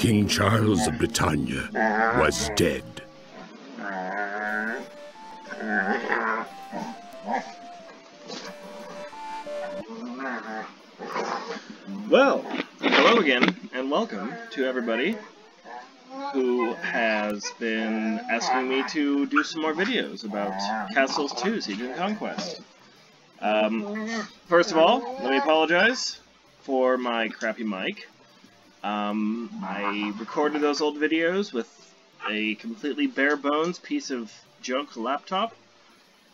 King Charles of Britannia was dead. Well, hello again, and welcome to everybody who has been asking me to do some more videos about Castles 2 Siege and Conquest. Um, first of all, let me apologize for my crappy mic. Um, I recorded those old videos with a completely bare bones piece of junk laptop.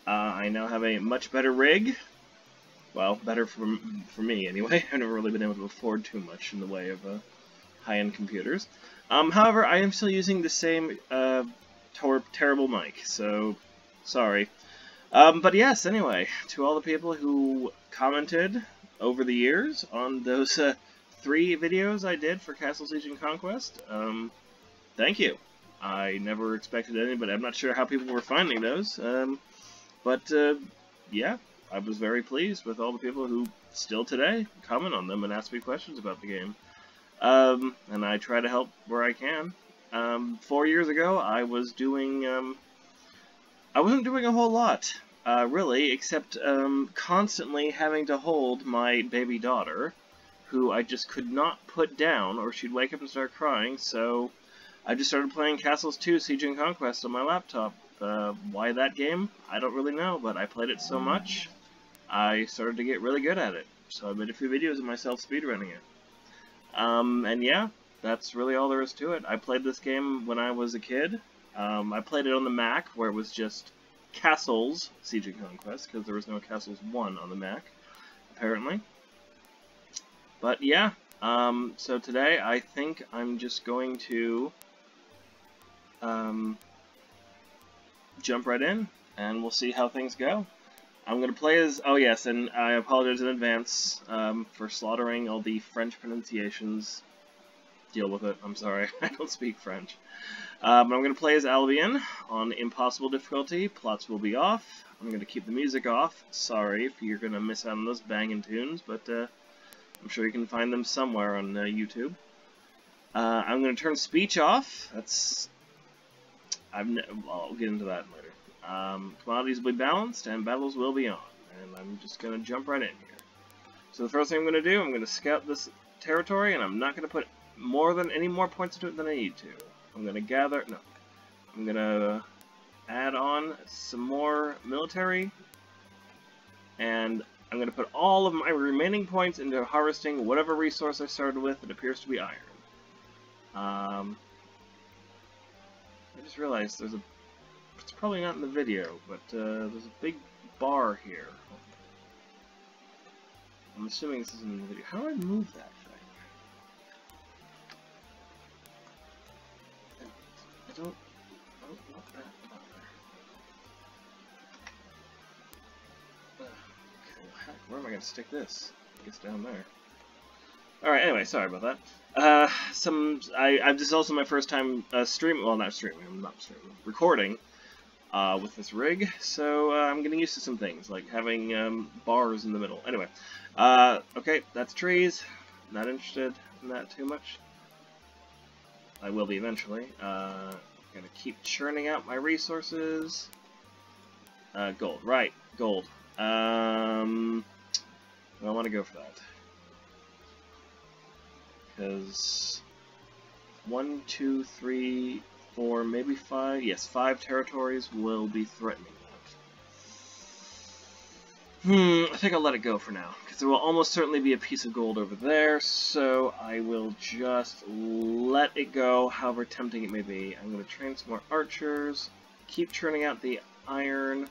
Uh, I now have a much better rig. Well, better for, for me anyway. I've never really been able to afford too much in the way of uh, high-end computers. Um, however, I am still using the same uh, terrible mic, so sorry. Um, but yes, anyway, to all the people who commented over the years on those uh, three videos I did for Castle Siege and Conquest, um, thank you. I never expected any, but I'm not sure how people were finding those. Um, but, uh, yeah, I was very pleased with all the people who still today comment on them and ask me questions about the game. Um, and I try to help where I can. Um, four years ago, I was doing, um, I wasn't doing a whole lot, uh, really, except um, constantly having to hold my baby daughter, who I just could not put down, or she'd wake up and start crying, so I just started playing Castles 2 Siege and Conquest on my laptop. Uh, why that game? I don't really know, but I played it so much, I started to get really good at it. So I made a few videos of myself speedrunning it. Um, and yeah, that's really all there is to it. I played this game when I was a kid. Um, I played it on the Mac, where it was just Castles Siege and Conquest, because there was no Castles 1 on the Mac, apparently. But yeah, um, so today I think I'm just going to um, jump right in, and we'll see how things go. I'm going to play as... Oh, yes, and I apologize in advance um, for slaughtering all the French pronunciations. Deal with it. I'm sorry. I don't speak French. Um, I'm going to play as Albion on Impossible difficulty. Plots will be off. I'm going to keep the music off. Sorry if you're going to miss out on those banging tunes, but uh, I'm sure you can find them somewhere on uh, YouTube. Uh, I'm going to turn speech off. That's... I've well, I'll get into that later. Um, commodities will be balanced, and battles will be on. And I'm just going to jump right in here. So the first thing I'm going to do, I'm going to scout this territory, and I'm not going to put more than any more points into it than I need to. I'm going to gather... No. I'm going to add on some more military, and I'm going to put all of my remaining points into harvesting whatever resource I started with that appears to be iron. Um, I just realized there's a it's probably not in the video, but uh, there's a big bar here. I'm assuming this isn't in the video. How do I move that thing? I don't... where am I going to stick this? I guess down there. Alright, anyway, sorry about that. Uh, some, I, I, this is also my first time uh, streaming, well, not streaming, I'm not streaming, recording uh, with this rig, so uh, I'm getting used to some things, like having um, bars in the middle. Anyway, uh, okay, that's trees. Not interested in that too much. I will be eventually. Uh, gonna keep churning out my resources. Uh, gold, right, gold. Um, I want to go for that. Because one, two, three, four, maybe five, yes, five territories will be threatening that. Hmm, I think I'll let it go for now, because there will almost certainly be a piece of gold over there, so I will just let it go, however tempting it may be. I'm going to train some more archers, keep churning out the iron.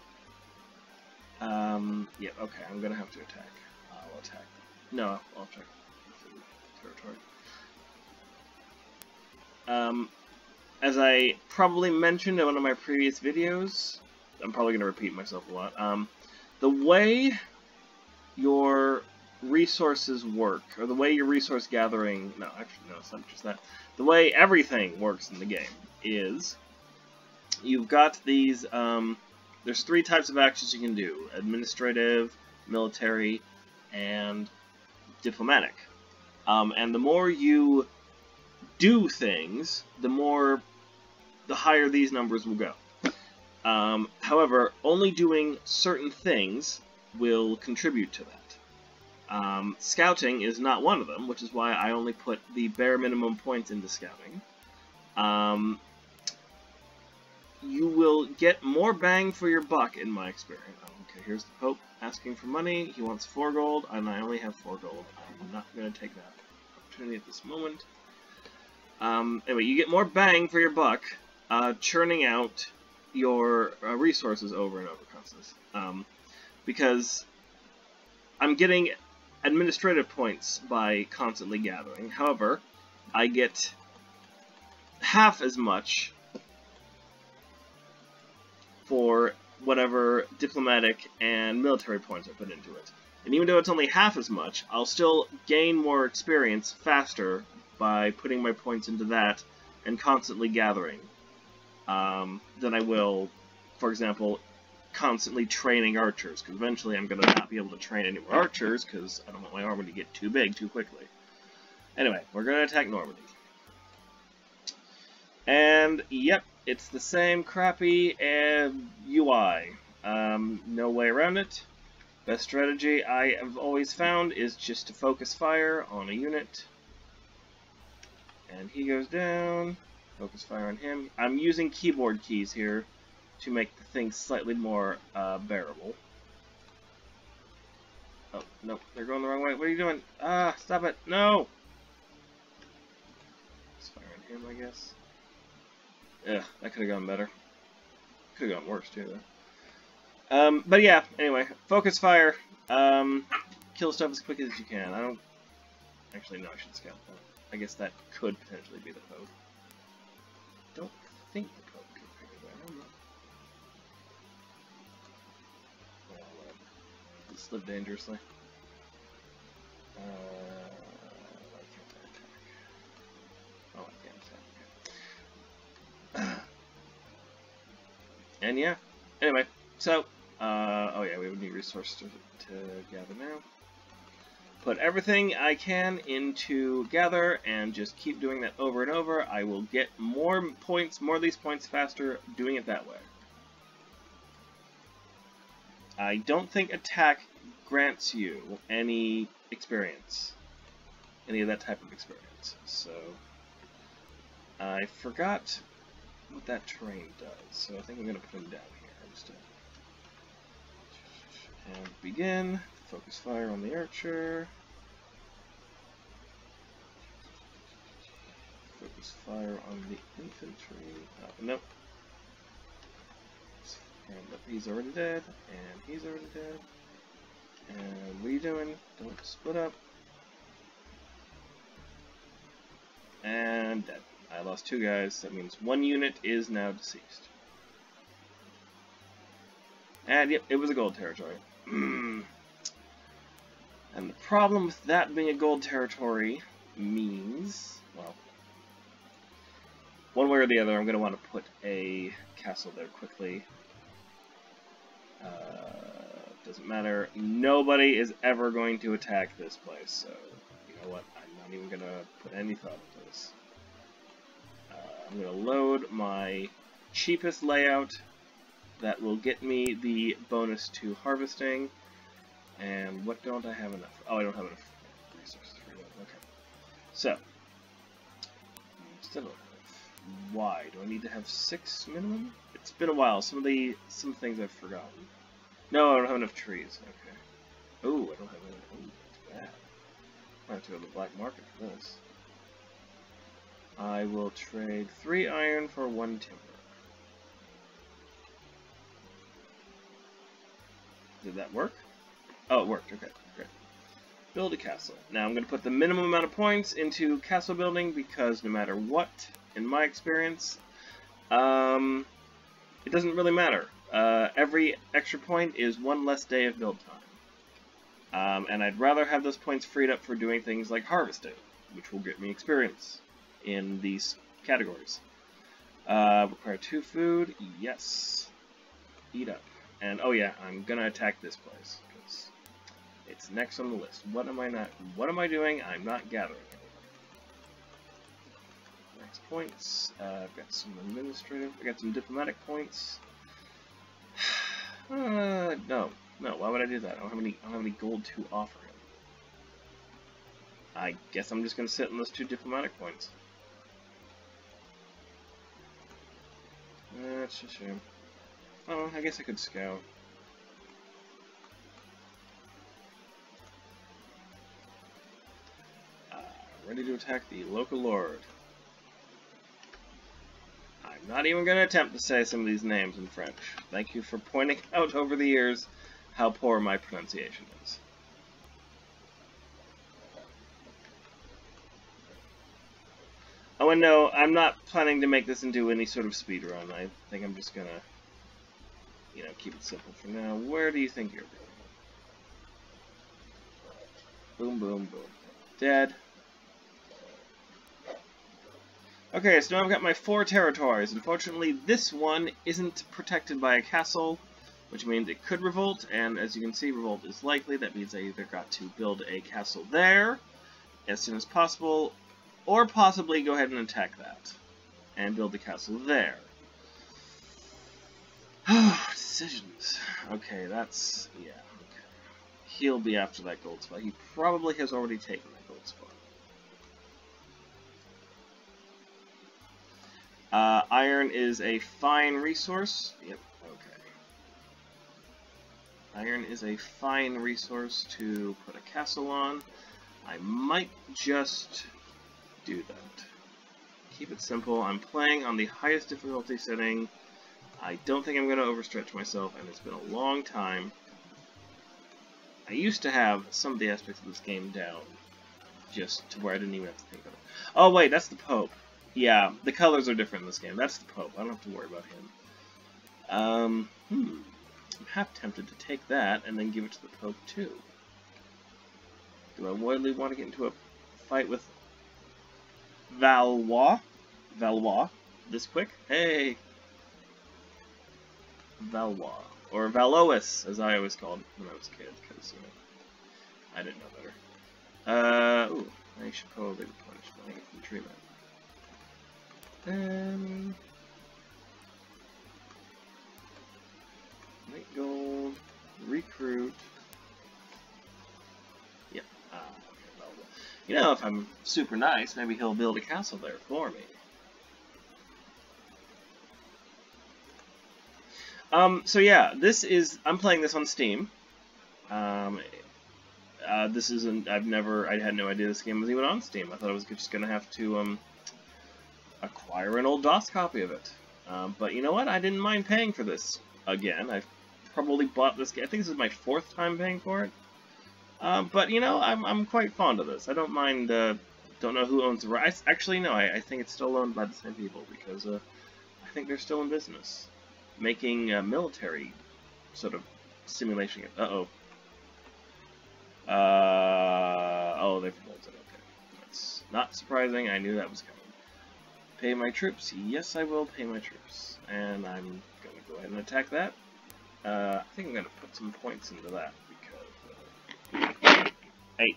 Um, yeah, okay, I'm going to have to attack. Attack. No, attack territory. Um, as I probably mentioned in one of my previous videos, I'm probably going to repeat myself a lot, um, the way your resources work, or the way your resource gathering, no, actually, no, it's not just that, the way everything works in the game is you've got these, um, there's three types of actions you can do, administrative, military, and diplomatic. Um, and the more you do things, the more, the higher these numbers will go. Um, however, only doing certain things will contribute to that. Um, scouting is not one of them, which is why I only put the bare minimum points into scouting. Um, you will get more bang for your buck, in my experience. Okay, here's the Pope asking for money. He wants four gold, and I only have four gold. I'm not going to take that opportunity at this moment. Um, anyway, you get more bang for your buck uh, churning out your uh, resources over and over, Constance. Um, because I'm getting administrative points by constantly gathering. However, I get half as much for whatever diplomatic and military points I put into it. And even though it's only half as much, I'll still gain more experience faster by putting my points into that and constantly gathering um, than I will, for example, constantly training archers, because eventually I'm going to not be able to train any more archers, because I don't want my army to get too big too quickly. Anyway, we're going to attack Normandy. And, yep, it's the same crappy uh, UI. Um, no way around it. Best strategy I have always found is just to focus fire on a unit. And he goes down. Focus fire on him. I'm using keyboard keys here to make the thing slightly more uh, bearable. Oh, nope, they're going the wrong way. What are you doing? Ah, stop it. No! Fire on him, I guess. Yeah, that could have gone better. Could have gone worse, too, though. Um, but yeah, anyway, focus fire. Um, kill stuff as quick as you can. I don't... Actually, no, I should scout that. I guess that could potentially be the Pope. Don't think the Pope could figure that out. Well, uh, dangerously. Uh, why can't I attack? Oh, I can't attack. And yeah, anyway, so, uh, oh yeah, we would need resources to, to gather now put everything I can into Gather and just keep doing that over and over. I will get more points, more of these points faster doing it that way. I don't think Attack grants you any experience, any of that type of experience. So, I forgot what that terrain does, so I think I'm going to put him down here instead. And begin. Focus fire on the archer. Focus fire on the infantry. Oh, nope. And he's already dead, and he's already dead. And what are you doing? Don't split up. And dead. I lost two guys. That means one unit is now deceased. And yep, it was a gold territory. And the problem with that being a gold territory means, well, one way or the other, I'm going to want to put a castle there quickly. Uh, doesn't matter. Nobody is ever going to attack this place, so you know what? I'm not even going to put any thought into this. I'm going to load my cheapest layout that will get me the bonus to harvesting. And what don't I have enough? Oh, I don't have enough resources for that. Okay. So. Why? Do I need to have six minimum? It's been a while. Some of the some things I've forgotten. No, I don't have enough trees. Okay. Oh, I don't have enough. Oh, that's bad. I have to go to the black market for this. I will trade three iron for one timber. Did that work? Oh, it worked. Okay, great. Build a castle. Now I'm going to put the minimum amount of points into castle building because no matter what, in my experience, um, it doesn't really matter. Uh, every extra point is one less day of build time. Um, and I'd rather have those points freed up for doing things like harvesting, which will get me experience in these categories. Uh, require two food, yes. Eat up. And oh yeah, I'm gonna attack this place. because It's next on the list. What am I not? What am I doing? I'm not gathering Next points. Uh, I've got some administrative. I got some diplomatic points. Uh, no, no. Why would I do that? I don't have any. I don't have any gold to offer him. I guess I'm just gonna sit on those two diplomatic points. That's a shame. Oh, I guess I could scout. Uh, ready to attack the local lord. I'm not even going to attempt to say some of these names in French. Thank you for pointing out over the years how poor my pronunciation is. And no, I'm not planning to make this into any sort of speed run. I think I'm just gonna, you know, keep it simple for now. Where do you think you're going? Boom, boom, boom. Dead. Okay, so now I've got my four territories. Unfortunately, this one isn't protected by a castle, which means it could revolt, and as you can see, revolt is likely. That means I either got to build a castle there as soon as possible, or possibly go ahead and attack that. And build the castle there. Decisions. Okay, that's... yeah, okay. He'll be after that gold spot. He probably has already taken that gold spot. Uh, iron is a fine resource. Yep, okay. Iron is a fine resource to put a castle on. I might just do that. Keep it simple. I'm playing on the highest difficulty setting. I don't think I'm going to overstretch myself, and it's been a long time. I used to have some of the aspects of this game down, just to where I didn't even have to think of it. Oh wait, that's the Pope. Yeah, the colors are different in this game. That's the Pope. I don't have to worry about him. Um, hmm. I'm half tempted to take that and then give it to the Pope too. Do I really want to get into a fight with Valois. Valois. This quick? Hey! Valois. Or Valois, as I always called when I was a kid, because, you know, I didn't know better. Uh, ooh, I should probably replenish my infantrymen. Um, Night gold, recruit. Okay, well, you know, if I'm super nice, maybe he'll build a castle there for me. Um, so yeah, this is, I'm playing this on Steam. Um, uh, this isn't, I've never, I had no idea this game was even on Steam. I thought I was just gonna have to, um, acquire an old DOS copy of it. Um, but you know what, I didn't mind paying for this again. I've probably bought this game, I think this is my fourth time paying for it. Um, but, you know, I'm, I'm quite fond of this. I don't mind, uh, don't know who owns the rights. Actually, no, I, I think it's still owned by the same people, because uh, I think they're still in business. Making uh, military sort of simulation. Uh-oh. Uh, oh, they've bolted, okay. That's not surprising, I knew that was coming. Pay my troops? Yes, I will pay my troops. And I'm going to go ahead and attack that. Uh, I think I'm going to put some points into that. Hey,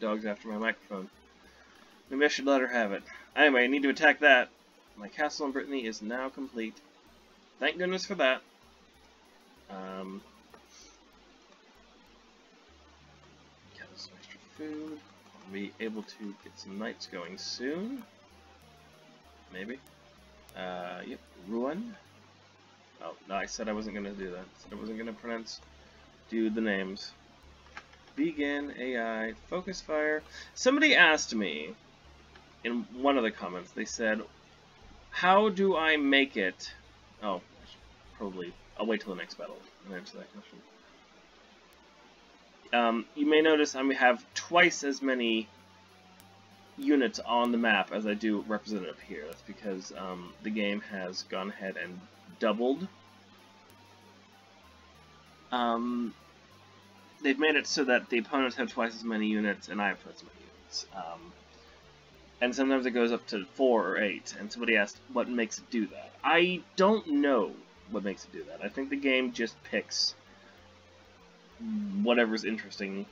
dog's after my microphone. Maybe I should let her have it. Anyway, I need to attack that. My castle in Brittany is now complete. Thank goodness for that. Um, get some extra food. I'll be able to get some knights going soon. Maybe. Uh, yep, Rouen. Oh, no, I said I wasn't going to do that. I said I wasn't going to pronounce, do the names. Begin AI focus fire. Somebody asked me in one of the comments, they said, how do I make it... Oh, probably, I'll wait till the next battle and answer that question. Um, you may notice I have twice as many units on the map as I do represented up here. That's because um, the game has gone ahead and doubled um, they've made it so that the opponents have twice as many units and I have twice as many units. Um, and sometimes it goes up to four or eight, and somebody asked what makes it do that. I don't know what makes it do that. I think the game just picks whatever's interesting,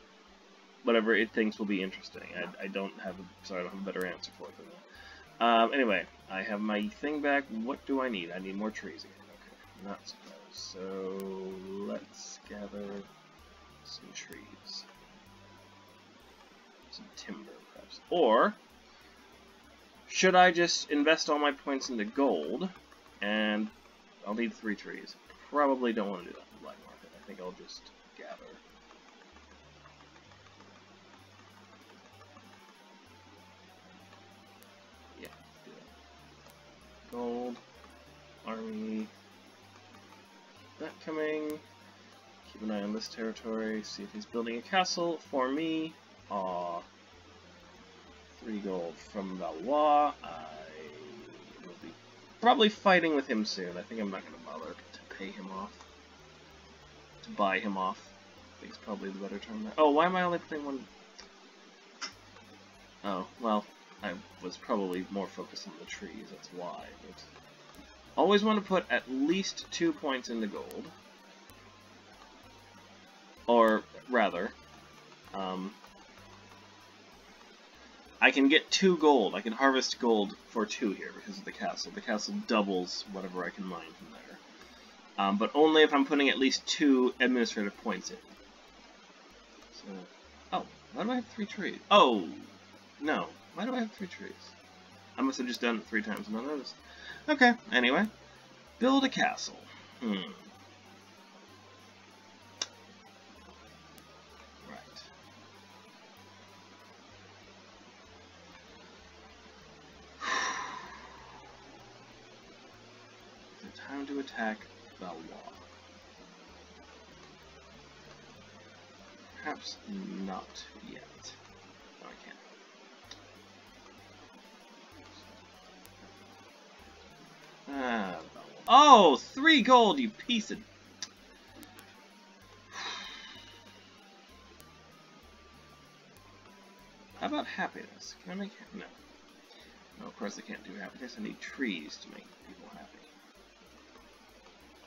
whatever it thinks will be interesting. I, I don't have a, sorry, I don't have a better answer for it than that. Um, anyway, I have my thing back. What do I need? I need more trees again. Okay, not supposed. So let's gather some trees. Some timber, perhaps. Or, should I just invest all my points into gold, and I'll need three trees. Probably don't want to do that in black market. I think I'll just gather. Yeah, do that. Gold, army, that coming. Keep an eye on this territory, see if he's building a castle for me. Aw. Three gold from Valois. I will be probably fighting with him soon. I think I'm not going to bother to pay him off. To buy him off. I think it's probably the better term. Oh, why am I only playing one? Oh, well, I was probably more focused on the trees, that's why. But always want to put at least two points into gold. Or, rather, um, I can get two gold. I can harvest gold for two here because of the castle. The castle doubles whatever I can mine from there. Um, but only if I'm putting at least two administrative points in. So, oh, why do I have three trees? Oh, no. Why do I have three trees? I must have just done it three times and not noticed. Okay, anyway. Build a castle. Hmm. Attack Valois? Perhaps not yet. No, I can't. Ah, oh, three gold, you piece of... How about happiness? Can I make... No. No, of course I can't do happiness. I need trees to make people happy.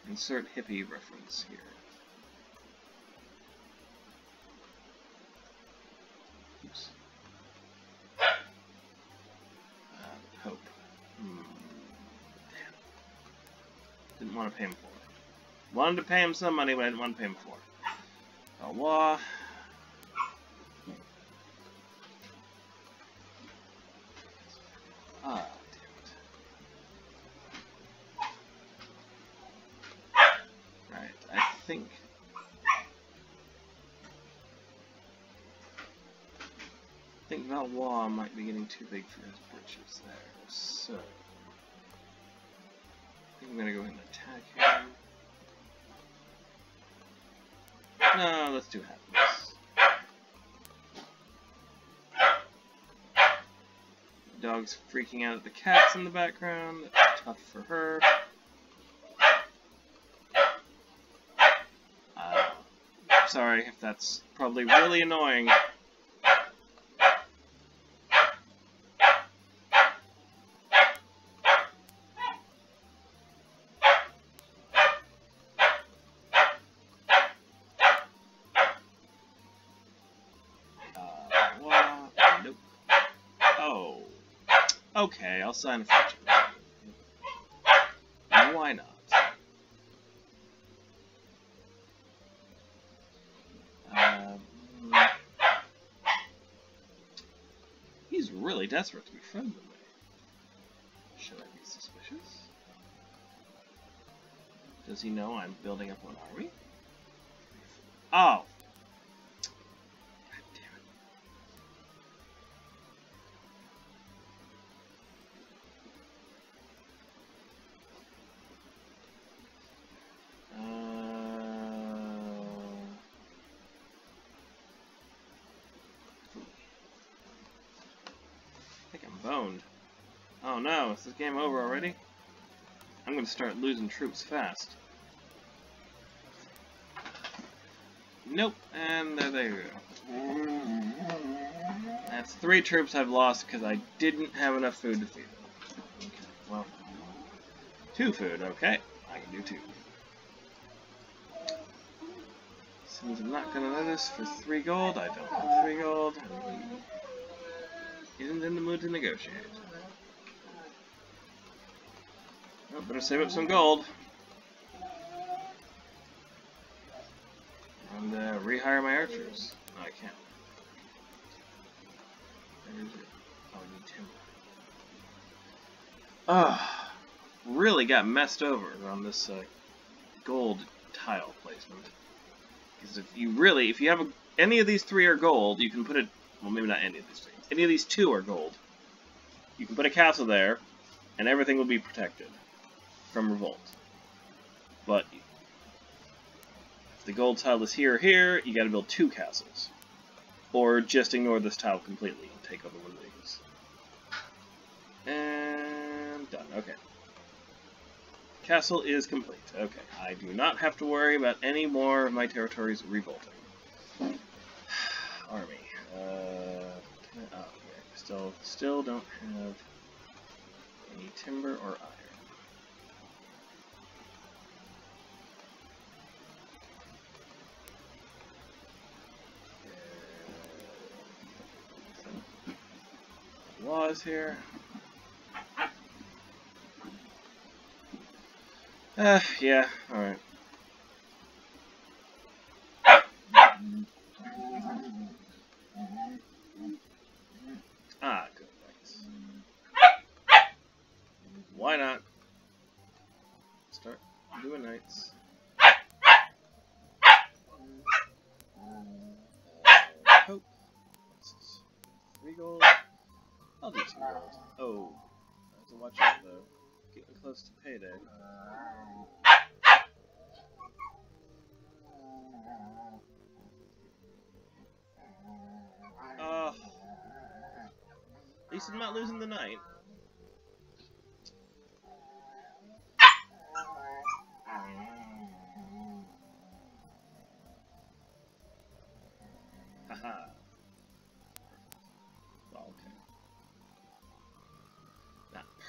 Insert hippie reference here. Oops. Uh, hope. Hmm. Damn. Didn't want to pay him for it. Wanted to pay him some money, but I didn't want to pay him for it. Ah, damn it. Right, I think... Think Valois might be getting too big for his britches there, so... I think I'm gonna go ahead and attack him. No, let's do happiness. Dog's freaking out at the cats in the background. That's tough for her. Uh, sorry if that's probably really annoying. Uh, wha- nope. Oh. Okay, I'll sign a fortune. Why not? Um, he's really desperate to be friends with me. Should I be suspicious? Does he know I'm building up an army? Oh! No, is this game over already? I'm gonna start losing troops fast. Nope, and there they go. That's three troops I've lost because I didn't have enough food to feed them. Okay, well, two food, okay. I can do two. Seems I'm not gonna let this for three gold. I don't have three gold. Isn't in the mood to negotiate. I better save up some gold. And uh, rehire my archers. No, I can't. Where is it? Oh, I need timber. Ah, really got messed over on this uh, gold tile placement. Because if you really, if you have a, any of these three are gold, you can put it. Well, maybe not any of these three. Any of these two are gold. You can put a castle there, and everything will be protected from revolt. But if the gold tile is here or here, you got to build two castles, or just ignore this tile completely and take over one of these. And done. Okay. Castle is complete. Okay, I do not have to worry about any more of my territories revolting. Army. Uh, oh, yeah, still, still don't have any timber or iron. Laws here. Uh, yeah, alright. Oh. I have to watch out though. Getting close to payday. Uh, at least I'm not losing the night.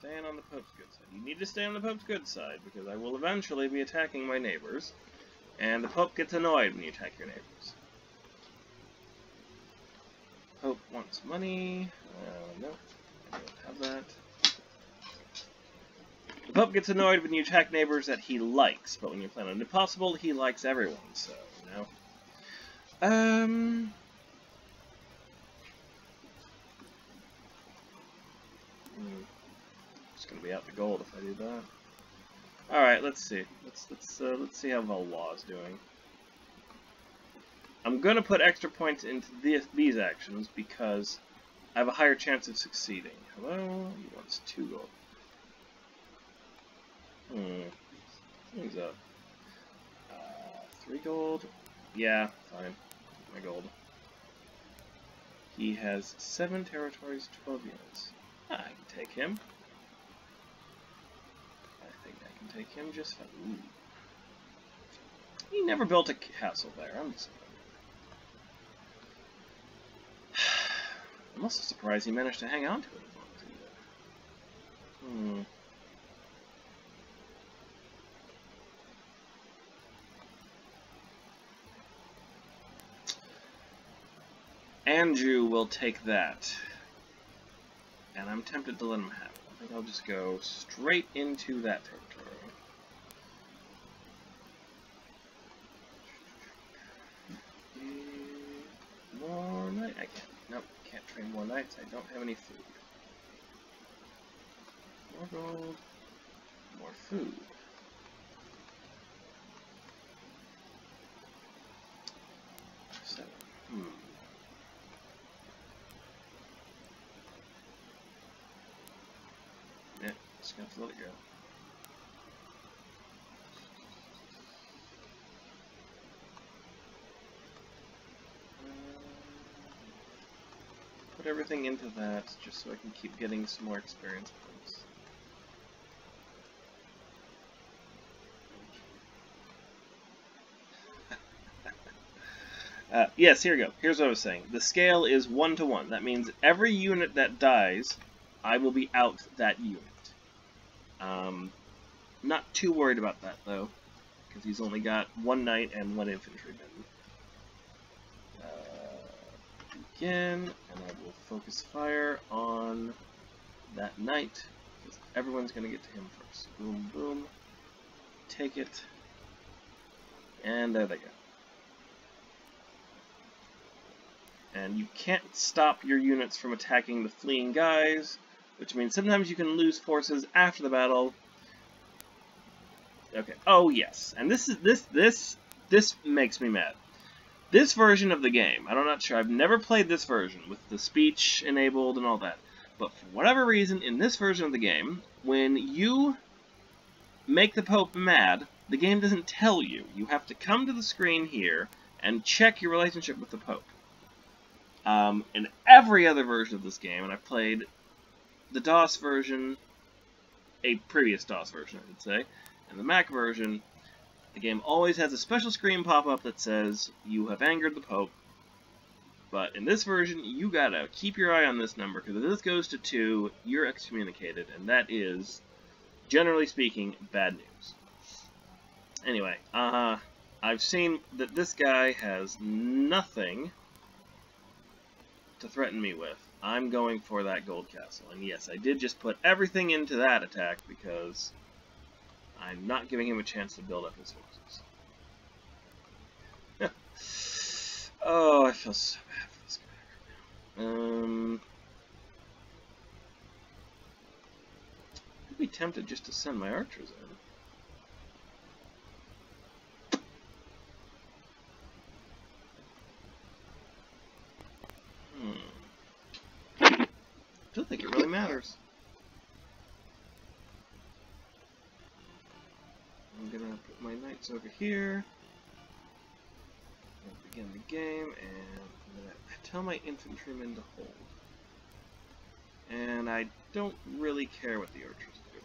Stand on the Pope's good side. You need to stay on the Pope's good side, because I will eventually be attacking my neighbors, and the Pope gets annoyed when you attack your neighbors. Pope wants money. Uh, no, I don't have that. The Pope gets annoyed when you attack neighbors that he likes, but when you plan on impossible, he likes everyone, so, you know. Um... Hmm. Just gonna be out the gold if I do that. All right, let's see. Let's let's uh, let's see how Valois is doing. I'm gonna put extra points into this, these actions because I have a higher chance of succeeding. Hello, he wants two gold. Hmm, things up. Uh, three gold. Yeah, fine. My gold. He has seven territories, twelve units. I can take him. Take him just. Ooh. He never built a castle there. I'm disappointed. I'm also surprised he managed to hang on to it as long as he did. Hmm. Anjou will take that. And I'm tempted to let him have it. I think I'll just go straight into that territory. More knight? I can't. Nope, can't train more knights. I don't have any food. More gold. More food. Seven. Hmm. Yeah, just gonna let it go. everything into that just so I can keep getting some more experience points. uh, yes, here we go. Here's what I was saying. The scale is 1 to 1. That means every unit that dies, I will be out that unit. Um, not too worried about that, though, because he's only got one knight and one infantryman. Begin, and I will focus fire on that knight, because everyone's going to get to him first. Boom, boom. Take it. And there they go. And you can't stop your units from attacking the fleeing guys, which means sometimes you can lose forces after the battle. Okay. Oh yes, and this is this this this makes me mad. This version of the game, I'm not sure. I've never played this version with the speech enabled and all that. But for whatever reason, in this version of the game, when you make the Pope mad, the game doesn't tell you. You have to come to the screen here and check your relationship with the Pope. Um, in every other version of this game, and I've played the DOS version, a previous DOS version, I should say, and the Mac version, the game always has a special screen pop up that says, you have angered the Pope. But in this version, you gotta keep your eye on this number, because if this goes to 2, you're excommunicated, and that is, generally speaking, bad news. Anyway, uh, I've seen that this guy has nothing to threaten me with. I'm going for that gold castle. And yes, I did just put everything into that attack because I'm not giving him a chance to build up his forces. oh, I feel so bad for this guy right now. Um, I'd be tempted just to send my archers in. Hmm. Don't think it really matters. I'm gonna put my knights over here. Begin the game, and I'm gonna tell my infantrymen to hold. And I don't really care what the archers do.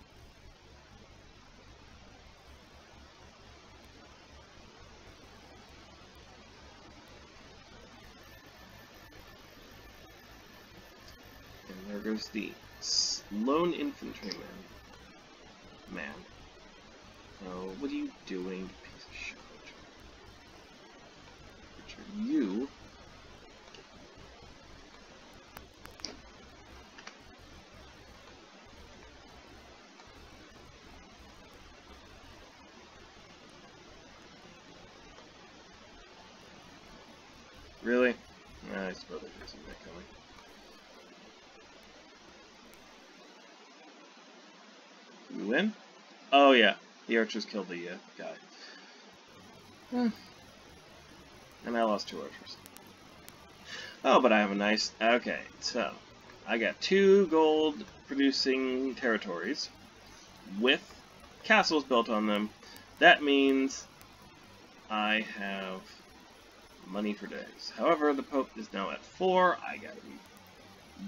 And there goes the lone infantryman. Man. What are you doing, piece of shit? You Really? Nah, I suppose I see that coming. Did we win? Oh yeah, the archers killed the uh, guy. Hmm. And I lost two archers. Oh, but I have a nice... Okay, so... I got two gold producing territories with castles built on them. That means I have money for days. However, the Pope is now at four. I gotta be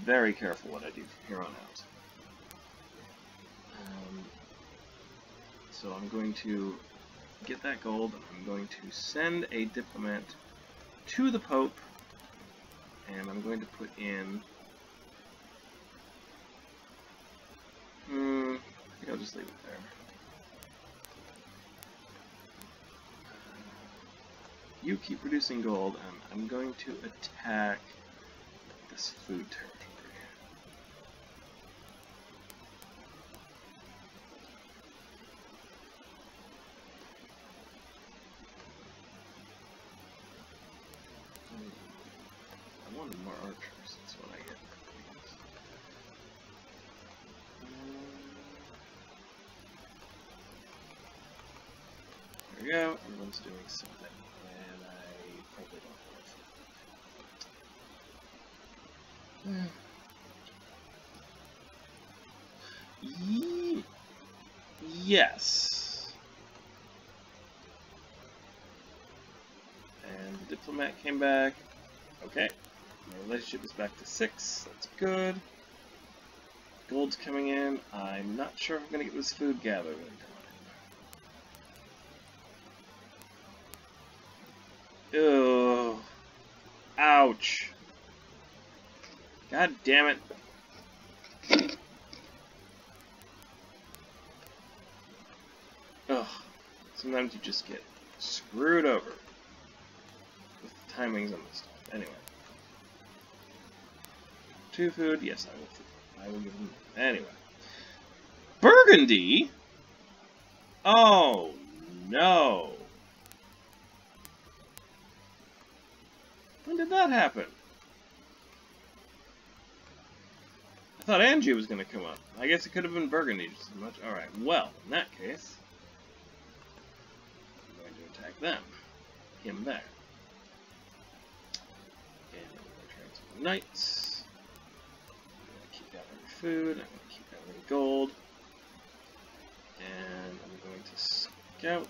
very careful what I do from here on out. So I'm going to get that gold, I'm going to send a diplomat to the Pope, and I'm going to put in... Hmm, I think I'll just leave it there. You keep producing gold, and I'm going to attack this food territory. I wanted more archers, that's what I get. There we doing something, and I probably don't have Ye hmm. yes. And the diplomat came back. Okay. My relationship is back to six. That's good. Gold's coming in. I'm not sure if I'm going to get this food gathered in time. Oh, Ouch. God damn it. Ugh. Sometimes you just get screwed over with the timings on this stuff. Anyway. Two food, yes, I will. I will give them. Anyway. Burgundy. Oh no. When did that happen? I thought Anjou was going to come up. I guess it could have been Burgundy just as much. Alright, well, in that case, I'm going to attack them. Him there. And I'm going to transfer knights. I'm going to keep every food. I'm going to keep every gold. And I'm going to scout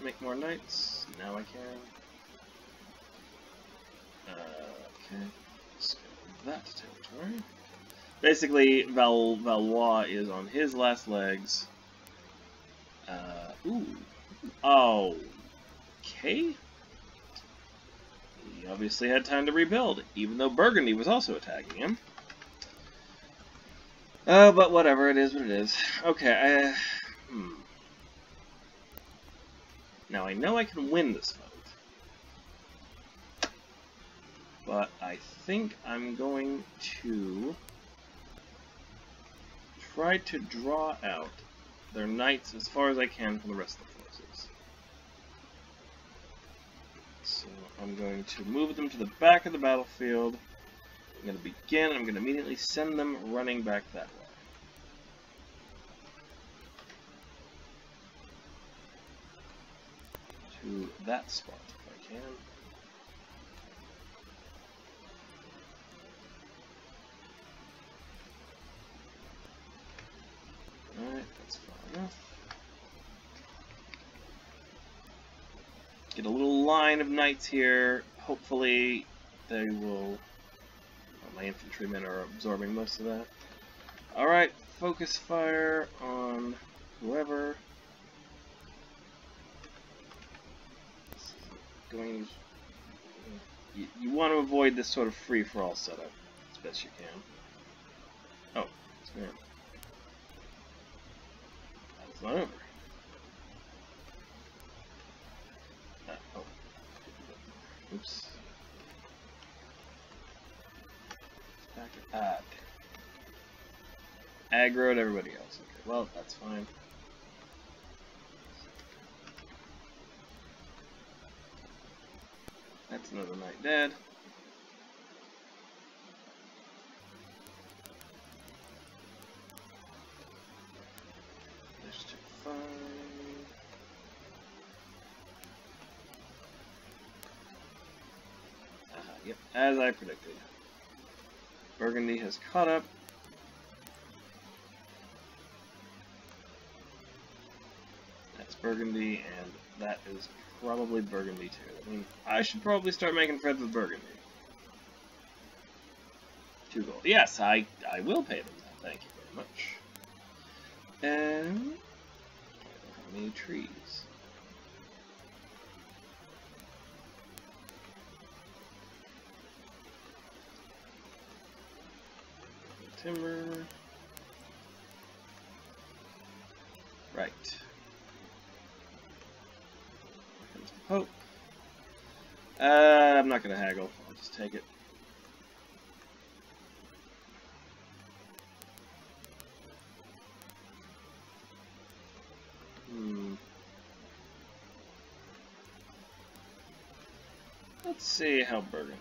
can't make more knights. Now I can. Uh, okay, that territory. Basically, Val Valois is on his last legs. Uh, ooh. Oh. Okay. He obviously had time to rebuild, even though Burgundy was also attacking him. Uh, but whatever, it is what it is. Okay, I... Hmm. Now I know I can win this fight. But I think I'm going to try to draw out their knights as far as I can from the rest of the forces. So I'm going to move them to the back of the battlefield. I'm going to begin, I'm going to immediately send them running back that way. To that spot if I can. Alright, that's far enough. Get a little line of knights here. Hopefully they will... Well, my infantrymen are absorbing most of that. Alright, focus fire on whoever. Going... You, you want to avoid this sort of free-for-all setup as best you can. Oh, it's man. That's not over. Uh, oh. Oops. Back at Aggroed everybody else. Okay, well, that's fine. That's another knight dead. Uh, yep, as I predicted. Burgundy has caught up. Burgundy, and that is probably Burgundy too. I mean, I should probably start making friends with Burgundy. Two gold. Yes, I I will pay them that. Thank you very much. And how many trees? Timber. Right. Oh. Uh, I'm not going to haggle. I'll just take it. Hmm. Let's see how Burgundy.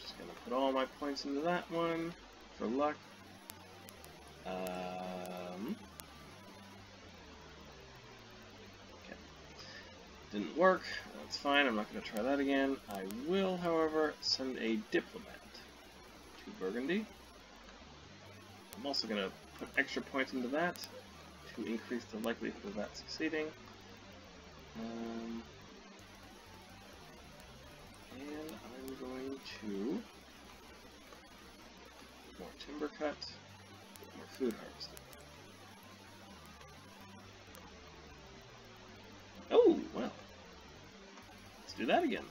Just to put all my points into that one for luck. Um... Didn't work. That's fine. I'm not going to try that again. I will, however, send a diplomat to Burgundy. I'm also going to put extra points into that to increase the likelihood of that succeeding. Um, and I'm going to more timber cut, more food harvested. Oh, well. Let's do that again.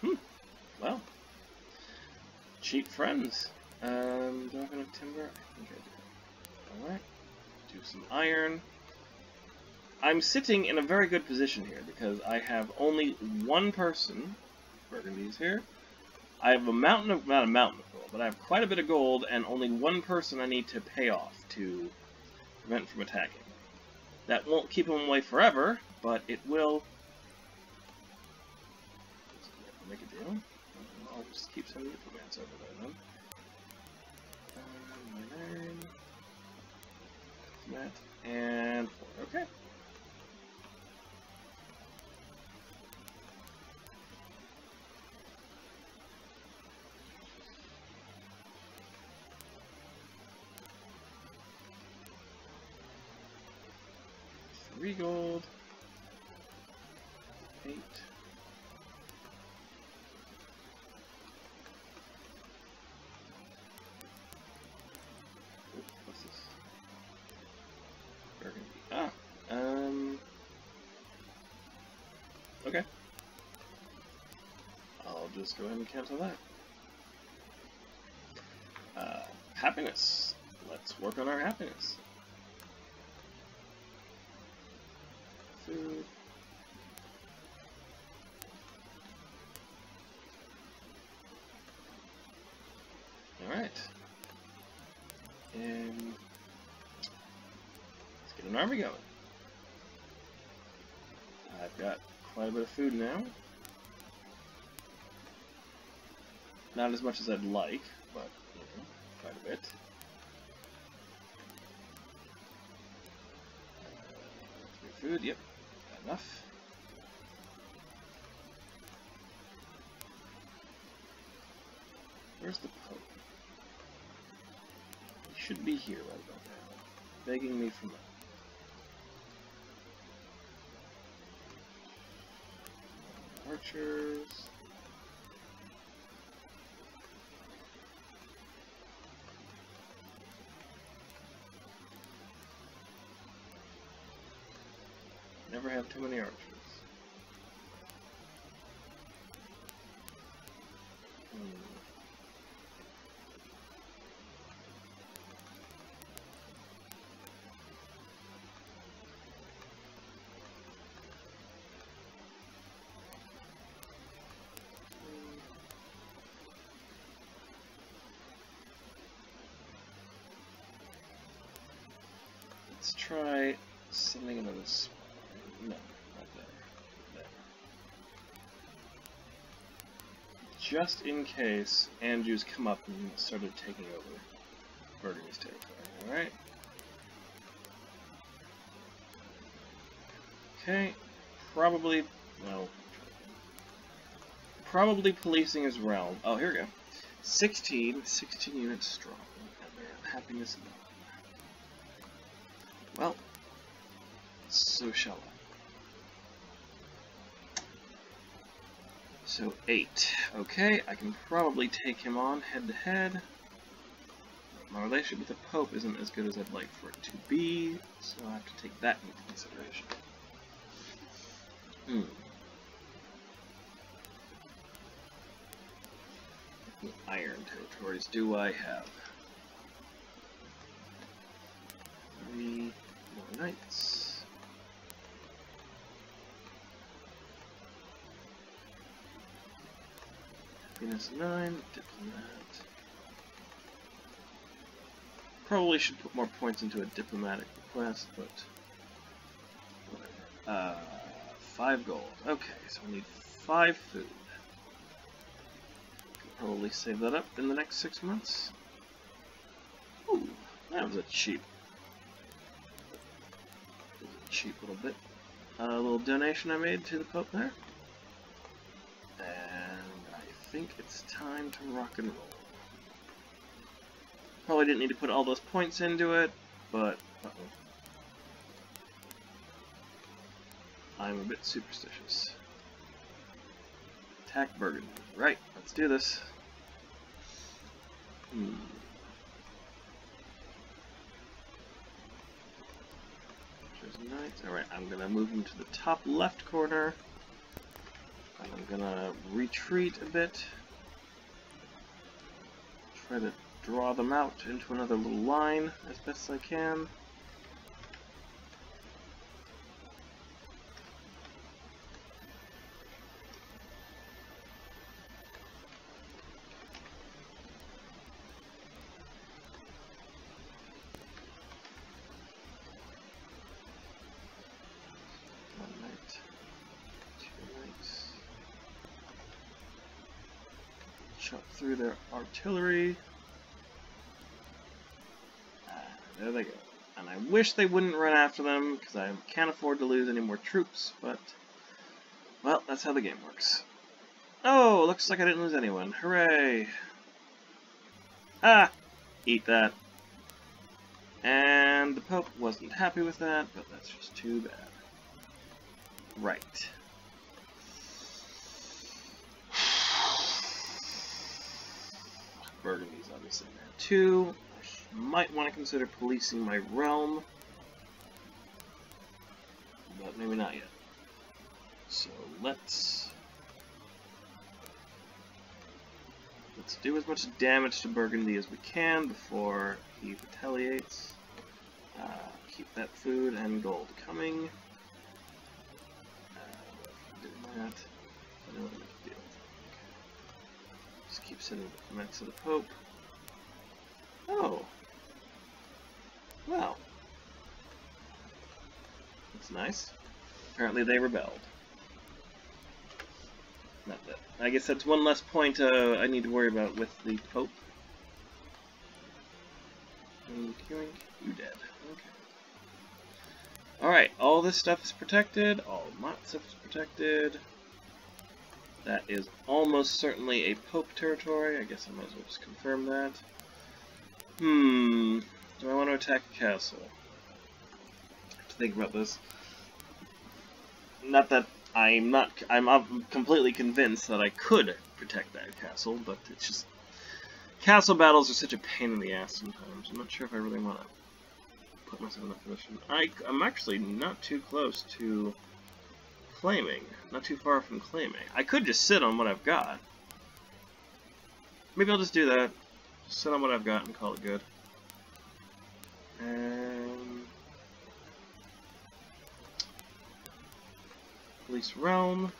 Hmm. Well. Cheap friends. Um, do I have enough timber? I think I do. Alright. Do some iron. I'm sitting in a very good position here because I have only one person. Burgundy's here. I have a mountain of, not a mountain of gold, but I have quite a bit of gold and only one person I need to pay off to prevent from attacking. That won't keep him away forever, but it will make a deal. I'll just keep sending diplomats over there then. Diplomat, and four. Okay. Three gold. Eight. Oop, What's this? Burgundy. Ah, um. Okay. I'll just go ahead and cancel that. Uh, happiness. Let's work on our happiness. Food. Alright. And let's get an army going. I've got quite a bit of food now. Not as much as I'd like, but you know, quite a bit. Uh, food, yep, got enough. Where's the Pope? He should be here right about now, begging me for money. Never have too many archers. Hmm. Let's try sending another spy. No, not there. There. Just in case Anjou's come up and started taking over Burgundy's territory, alright? Okay, probably, well, probably policing his realm. Oh, here we go. 16, 16 units strong, happiness none. Well, so. So, 8. Okay, I can probably take him on head to head. My relationship with the Pope isn't as good as I'd like for it to be, so I have to take that into consideration. Hmm. Iron territories do I have? Three more knights. Happiness 9, diplomat. Probably should put more points into a diplomatic request, but whatever. Uh, 5 gold. Okay, so we need 5 food. Could probably save that up in the next 6 months. Ooh, that was a cheap cheap little bit. A little donation I made to the Pope there. Think it's time to rock and roll. Probably didn't need to put all those points into it, but uh -oh. I'm a bit superstitious. Attack Burgundy. Right, let's do this. Hmm. Alright, I'm gonna move him to the top left corner. I'm gonna retreat a bit. Try to draw them out into another little line as best I can. Through their artillery. Uh, there they go. And I wish they wouldn't run after them, because I can't afford to lose any more troops, but... Well, that's how the game works. Oh, looks like I didn't lose anyone. Hooray! Ah! Eat that. And the Pope wasn't happy with that, but that's just too bad. Right. Burgundy's obviously there too. I might want to consider policing my realm. But maybe not yet. So let's... Let's do as much damage to Burgundy as we can before he retaliates. Uh, keep that food and gold coming. Uh, do that. I know what just keep sending comments to the Pope. Oh. Well. That's nice. Apparently they rebelled. Not that. I guess that's one less point uh, I need to worry about with the Pope. And you dead. Okay. Alright, all this stuff is protected, all my stuff is protected. That is almost certainly a Pope territory. I guess I might as well just confirm that. Hmm. Do I want to attack a castle? I have to think about this. Not that I'm not. I'm completely convinced that I could protect that castle, but it's just castle battles are such a pain in the ass sometimes. I'm not sure if I really want to put myself in that position. I, I'm actually not too close to claiming. Not too far from claiming. I could just sit on what I've got. Maybe I'll just do that. Just sit on what I've got and call it good. And... Police Realm.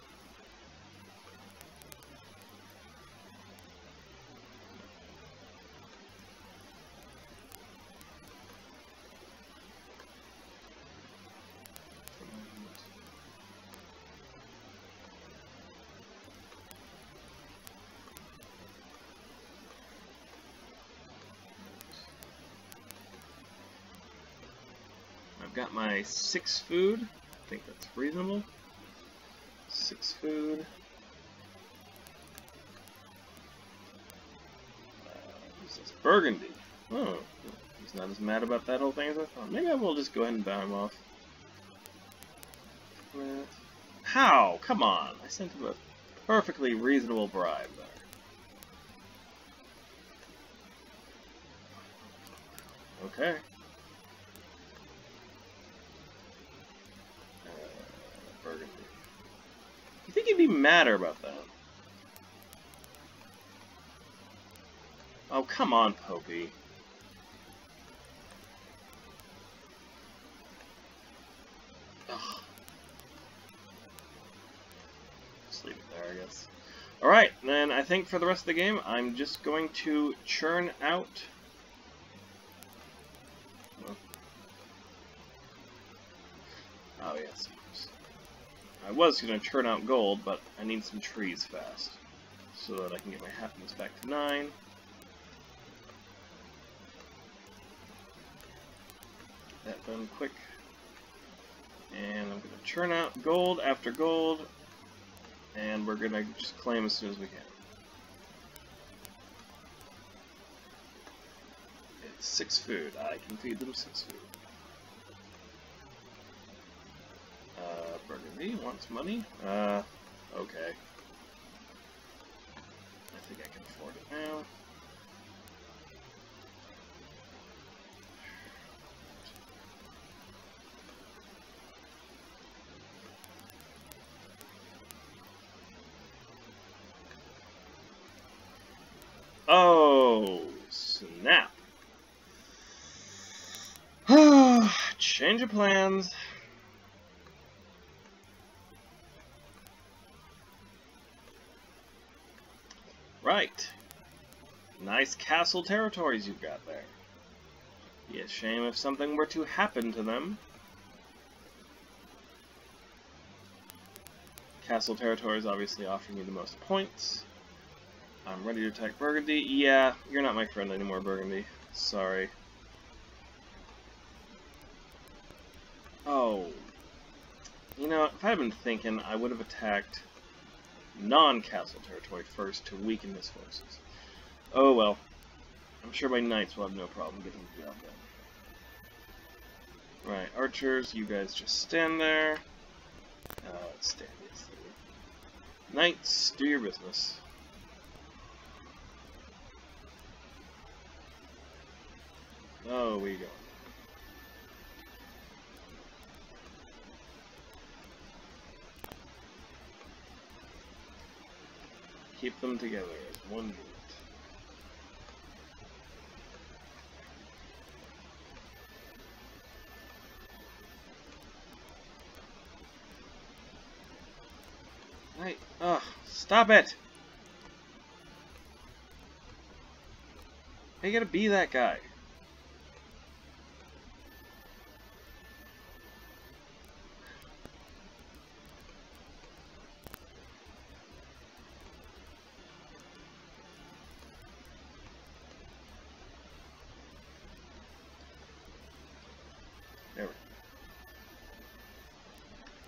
I've my six food. I think that's reasonable. Six food. Uh, this Burgundy. Oh, he's not as mad about that whole thing as I thought. Maybe I will just go ahead and buy him off. How? Come on! I sent him a perfectly reasonable bribe there. Okay. You be madder about that? Oh, come on, it there, I guess. Alright, then I think for the rest of the game, I'm just going to churn out... I was going to turn out gold, but I need some trees fast so that I can get my happiness back to 9. That done quick. And I'm going to churn out gold after gold, and we're going to just claim as soon as we can. It's six food. I can feed them six food. Burgundy wants money? Uh, okay. I think I can afford it now. Oh, snap. Change of plans. Nice castle territories you've got there. Be a shame if something were to happen to them. Castle territories obviously offering you the most points. I'm ready to attack Burgundy. Yeah, you're not my friend anymore, Burgundy. Sorry. Oh. You know, if I had been thinking, I would have attacked non-castle territory first to weaken his forces. Oh well. I'm sure my knights will have no problem getting the job done. Right, archers, you guys just stand there. Uh, stand, yes. Knights, do your business. Oh, we go. Keep them together as one unit. Right. Ugh, stop it! How you gotta be that guy?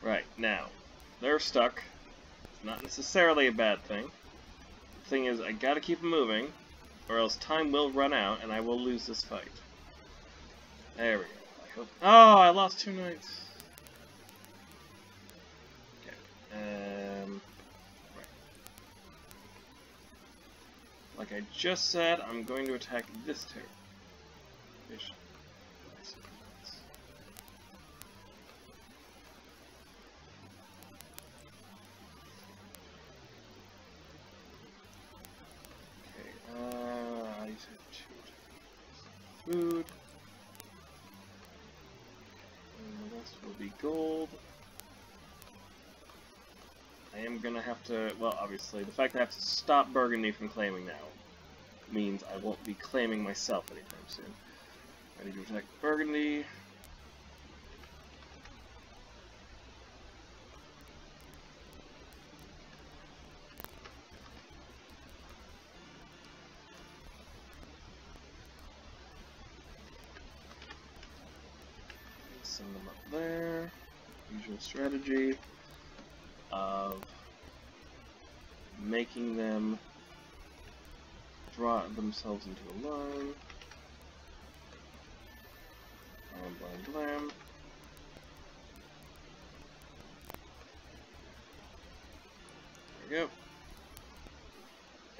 Right, now, they're stuck. Not necessarily a bad thing. The thing is, I gotta keep moving, or else time will run out and I will lose this fight. There we go. I hope. Oh, I lost two knights. Okay. Um. Right. Like I just said, I'm going to attack this turn. Bishop. food. And the rest will be gold. I am gonna have to, well, obviously, the fact that I have to stop Burgundy from claiming now means I won't be claiming myself anytime soon. I need to attack Burgundy. send them up there. Usual strategy of making them draw themselves into a line. Blam, blam, blam. There we go.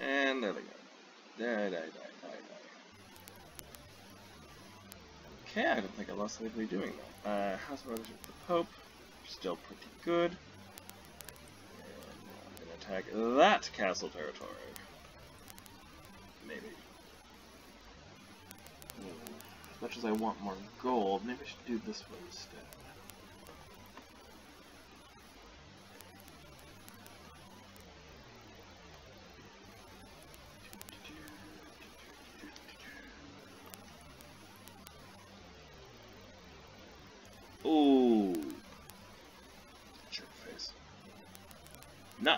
And there they go. Die, die, die, die, die. Okay, I don't think I lost anybody doing that. Uh, House of Ownership for Pope, still pretty good. And I'm gonna attack that castle territory. Maybe. Hmm. As much as I want more gold, maybe I should do this one instead.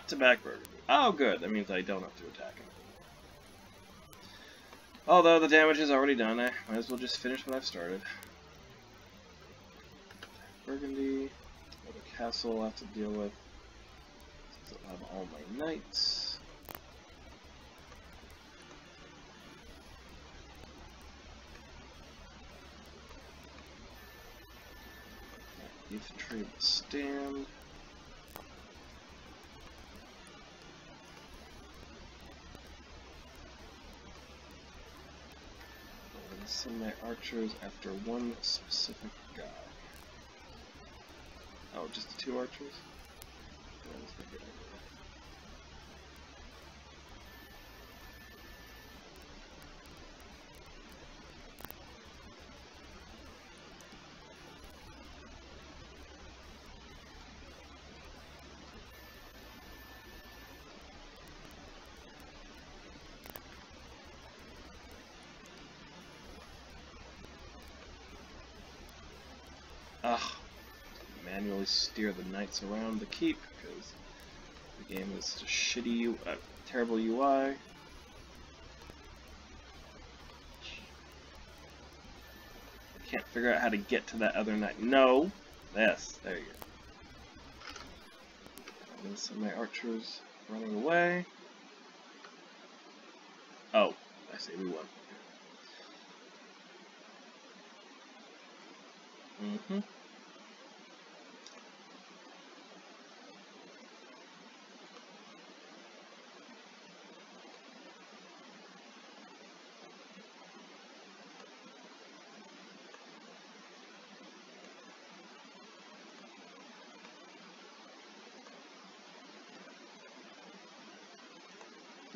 to backburner. Oh, good. That means I don't have to attack him. Although the damage is already done, I might as well just finish what I've started. Burgundy. The castle I'll have to deal with. Since I'll have all my knights. Infantry will stand. Send my archers after one specific guy. Oh, just the two archers? Manually steer the knights around the keep because the game is a shitty, uh, terrible UI. I can't figure out how to get to that other knight. No! Yes, there you go. I'm gonna send my archers running away. Oh, I see, we won. Mm-hmm.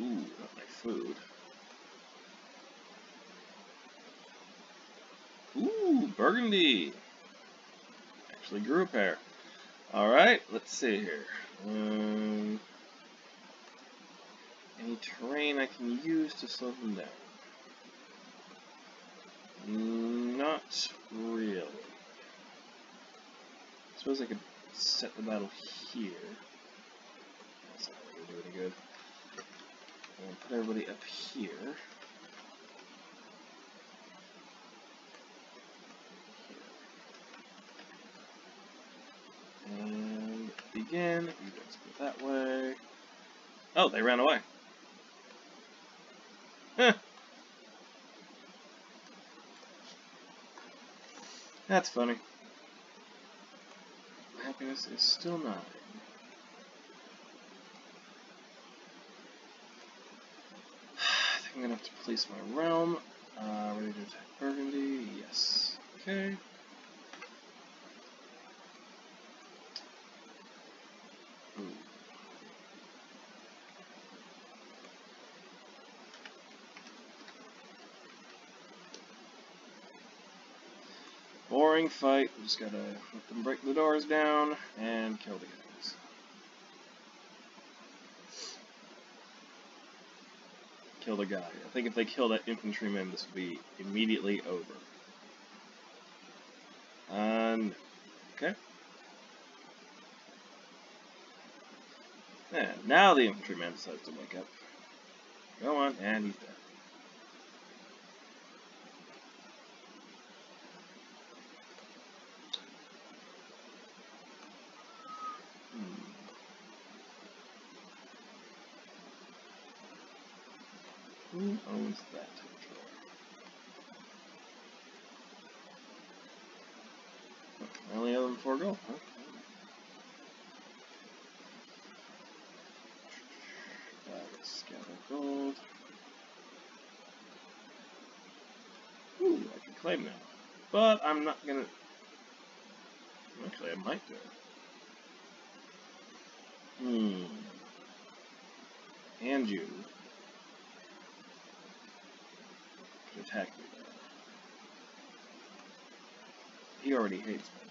Ooh, not my food. Ooh, burgundy! Actually grew a pair. Alright, let's see here. Um, any terrain I can use to slow them down? Not really. I suppose I could set the battle here. That's not really do any good. And put everybody up here. And begin. You guys go that way. Oh, they ran away. Huh. That's funny. Happiness is still nine. I think I'm gonna have to place my realm. Uh, ready to attack Burgundy? Yes. Okay. Ooh. Boring fight. We just gotta let them break the doors down and kill the guys. Kill the guy. I think if they kill that infantryman, this will be immediately over. And okay. Yeah, now the infantryman decides to wake up. Go on, and he's dead. Who owns that territory? I only have them four gold, huh? Uh, let's gold. Ooh, I can claim now. But I'm not gonna... Actually, I might do it. Hmm. And you. Could attack me. He already hates me.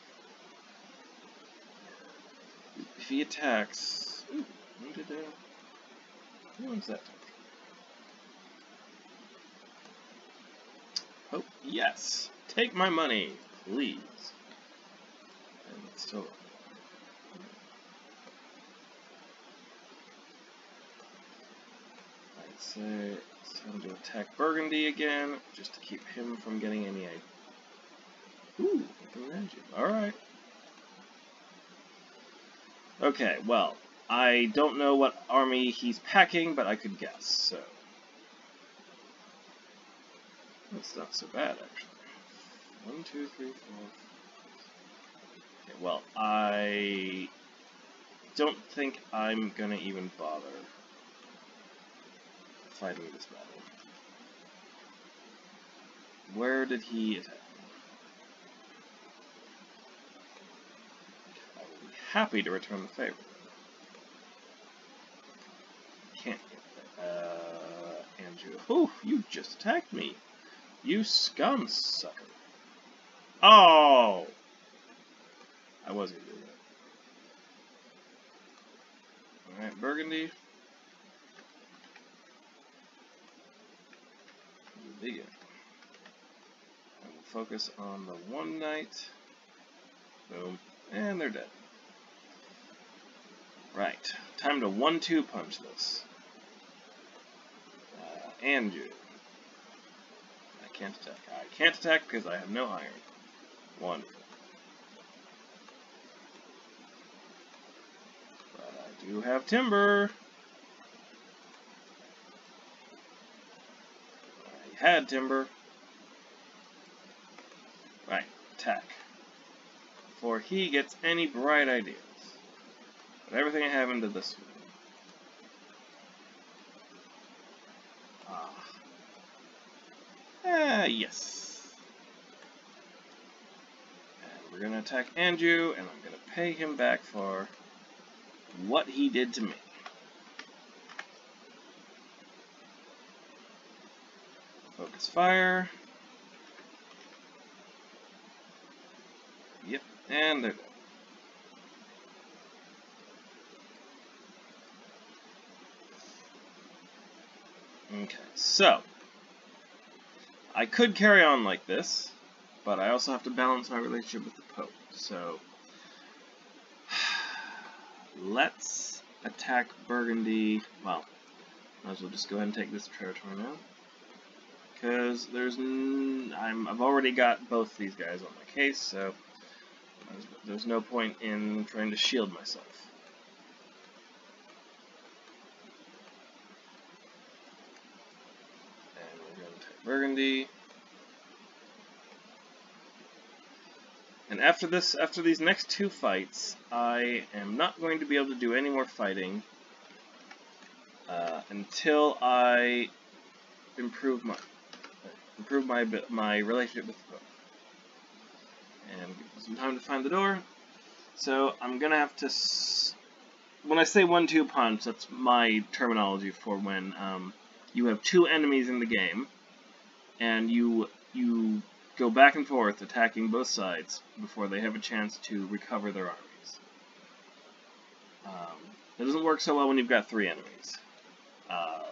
If he attacks... Ooh, who did that? Who owns that? Oh, yes. Take my money, please. And it's still... I'd say to attack Burgundy again, just to keep him from getting any... Ooh, engine. Alright. Okay, well, I don't know what army he's packing, but I could guess, so... That's not so bad, actually. One, two, three, four... Okay, well, I don't think I'm gonna even bother fighting this battle. Where did he attack? I will be happy to return the favor. Can't get that. Uh, Anjou. Oh, you just attacked me. You scum sucker. Oh! I was gonna do that. Alright, Burgundy. Begin. I will focus on the one knight. Boom. And they're dead. Right. Time to one-two punch this. Uh, Anjou. I can't attack. I can't attack because I have no iron. Wonderful. But I do have timber. Had timber. Right, attack. Before he gets any bright ideas. Put everything I have into this one. Ah. Ah, yes. And we're gonna attack Anjou, and I'm gonna pay him back for what he did to me. Focus fire. Yep, and they're dead. Okay, so I could carry on like this, but I also have to balance my relationship with the Pope. So let's attack Burgundy. Well, might as well just go ahead and take this territory now. Because there's I'm, I've already got both these guys on my case, so there's no point in trying to shield myself. And we're going to take Burgundy. And after this, after these next two fights, I am not going to be able to do any more fighting uh, until I improve my improve my my relationship with the book. And some time to find the door. So I'm gonna have to. when I say one-two punch, that's my terminology for when um, you have two enemies in the game, and you you go back and forth attacking both sides before they have a chance to recover their armies. Um, it doesn't work so well when you've got three enemies. Uh,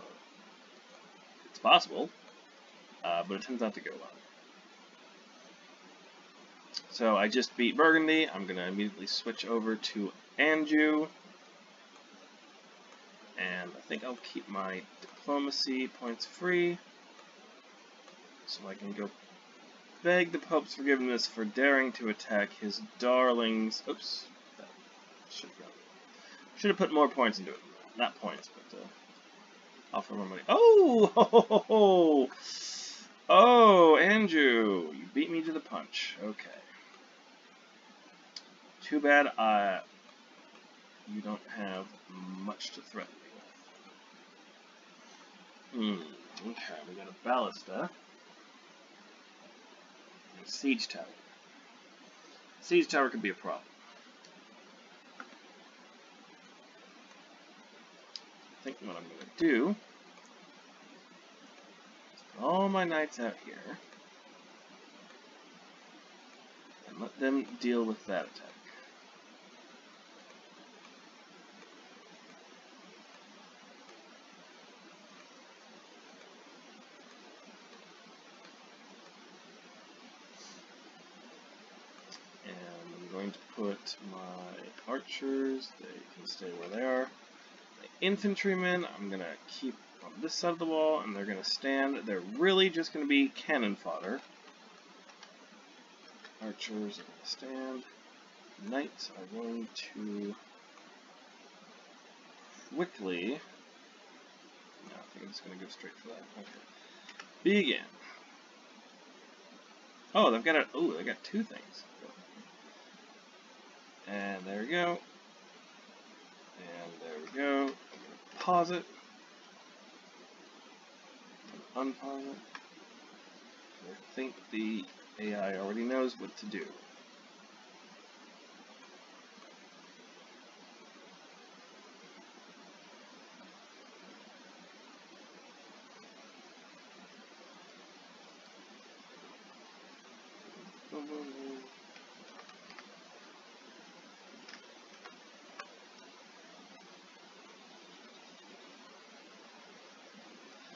it's possible, uh, but it tends not to go well. So I just beat Burgundy. I'm going to immediately switch over to Anjou. And I think I'll keep my diplomacy points free. So I can go beg the Pope's forgiveness for daring to attack his darlings. Oops. Should have, should have put more points into it. Not points, but uh, offer more money. Oh, oh, Anjou! You beat me to the punch. Okay. Too bad I, you don't have much to threaten me with. Hmm. Okay, we got a ballista siege tower. Siege tower could be a problem. I think what I'm going to do all my knights out here and let them deal with that attack. And I'm going to put my archers, they can stay where they are. My infantrymen, I'm going to keep on this side of the wall, and they're going to stand. They're really just going to be cannon fodder. Archers are going to stand. Knights are going to quickly... No, I think I'm just going to go straight for that. Okay. Begin. Oh, they've got a... Oh, they got two things. And there we go. And there we go. Pause it. Unpause it. I think the AI already knows what to do.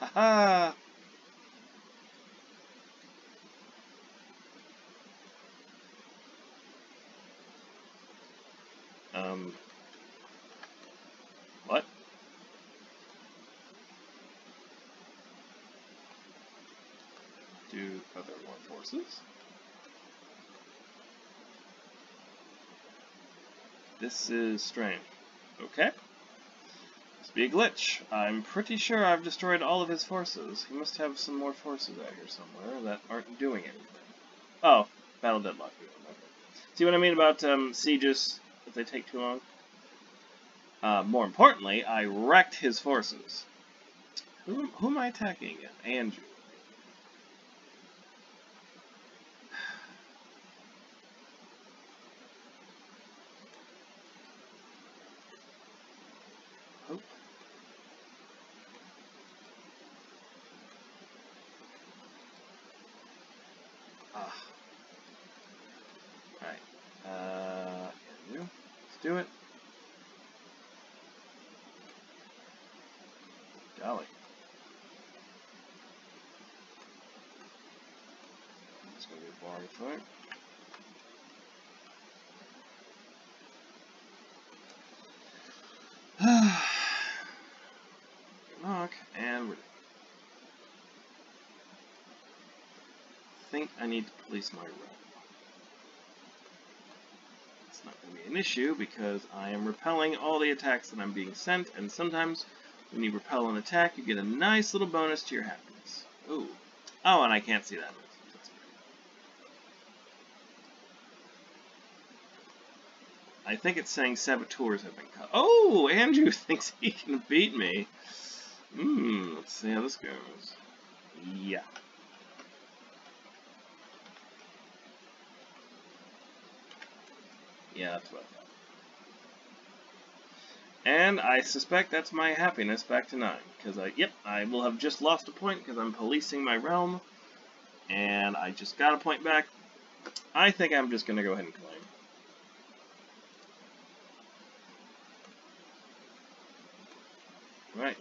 Haha! um... What? Do other more forces? This is strange. Okay. Must be a glitch. I'm pretty sure I've destroyed all of his forces. He must have some more forces out here somewhere that aren't doing anything. Oh, Battle Deadlock. See what I mean about um, sieges, if they take too long? Uh, more importantly, I wrecked his forces. Who, who am I attacking? Anjou. Hope. Ah. Alright. Uh, Anjou. Let's do it. Golly. Knock, and we're think I need to place my realm. It's not going to be an issue because I am repelling all the attacks that I'm being sent, and sometimes when you repel an attack, you get a nice little bonus to your happiness. Ooh. Oh, and I can't see that. That's I think it's saying saboteurs have been cut. Oh, Anjou thinks he can beat me. Hmm, let's see how this goes. Yeah. Yeah, that's what I thought. And I suspect that's my happiness back to 9, because I, yep, I will have just lost a point because I'm policing my realm, and I just got a point back. I think I'm just going to go ahead and claim. Right.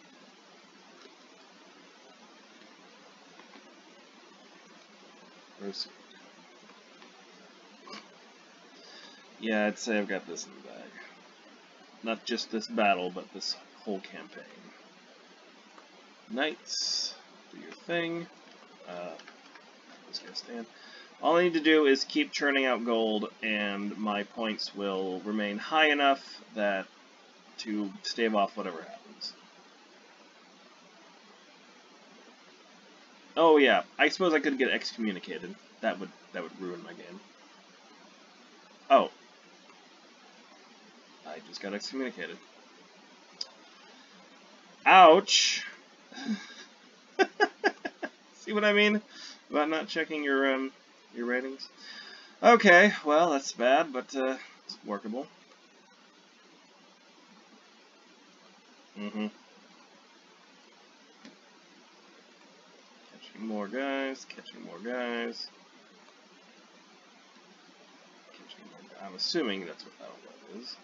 Yeah, I'd say I've got this in the bag. Not just this battle, but this whole campaign. Knights, do your thing. Uh, this gonna stand. All I need to do is keep churning out gold, and my points will remain high enough that to stave off whatever happens. Oh yeah, I suppose I could get excommunicated. That would that would ruin my game. Oh. I just got excommunicated. Ouch! See what I mean about not checking your um your ratings? Okay, well that's bad, but uh, it's workable. Mm-hmm. Catching more guys, catching more guys. Catching more guys. I'm assuming that's what that is.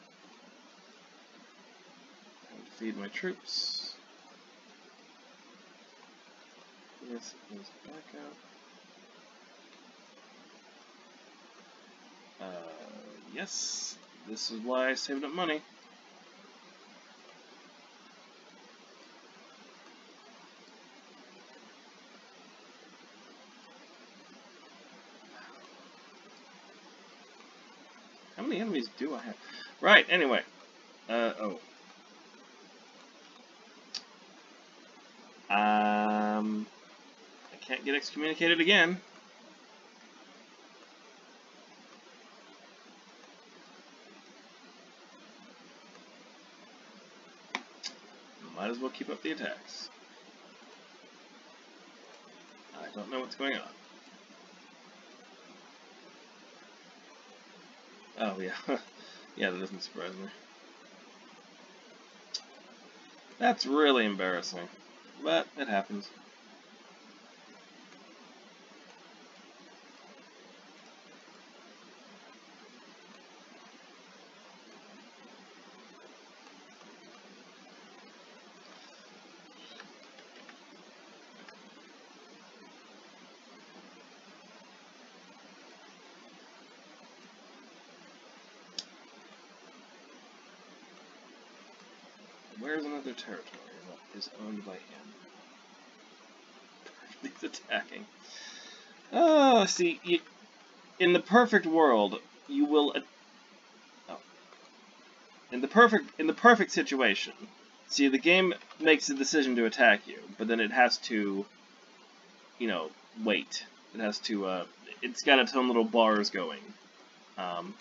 Time to feed my troops. This is back up. Uh, yes, this is why I saved up money. many enemies do I have? Right, anyway. Uh, oh. Um, I can't get excommunicated again. Might as well keep up the attacks. I don't know what's going on. Oh, yeah. yeah, that doesn't surprise me. That's really embarrassing. But, it happens. Another territory is owned by him? He's attacking. Oh, see, you, in the perfect world, you will. Oh. In the perfect in the perfect situation, see, the game makes a decision to attack you, but then it has to, you know, wait. It has to. Uh, it's got its own little bars going. Um,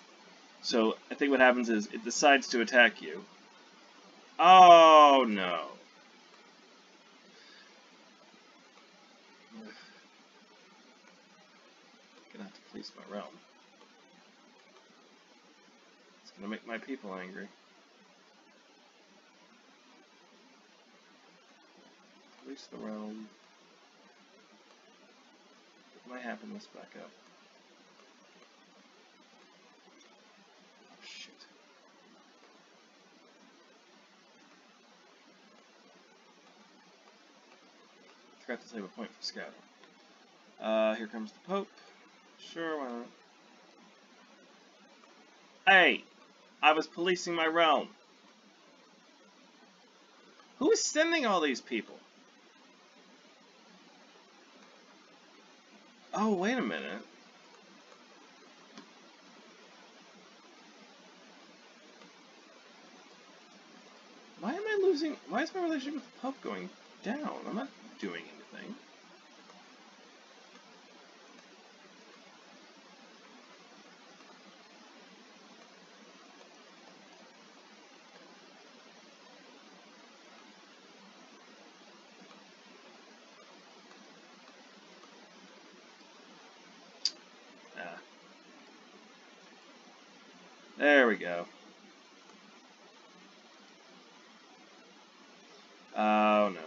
so I think what happens is it decides to attack you, Oh, no. Gonna have to police my realm. It's gonna make my people angry. Police the realm. Get my happiness back up. Forgot to save a point for scouting. Uh, here comes the Pope. Sure, why not? Hey! I was policing my realm. Who is sending all these people? Oh, wait a minute. Why am I losing... Why is my relationship with the Pope going down? I'm not doing anything. Ah. There we go. Oh no.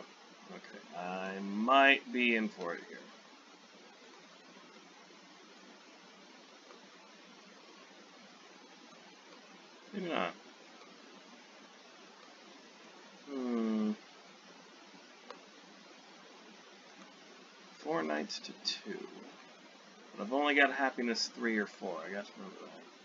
Okay, I might be in for it here. Maybe not. Hmm. Four knights to two. But I've only got happiness three or four. I to remember that.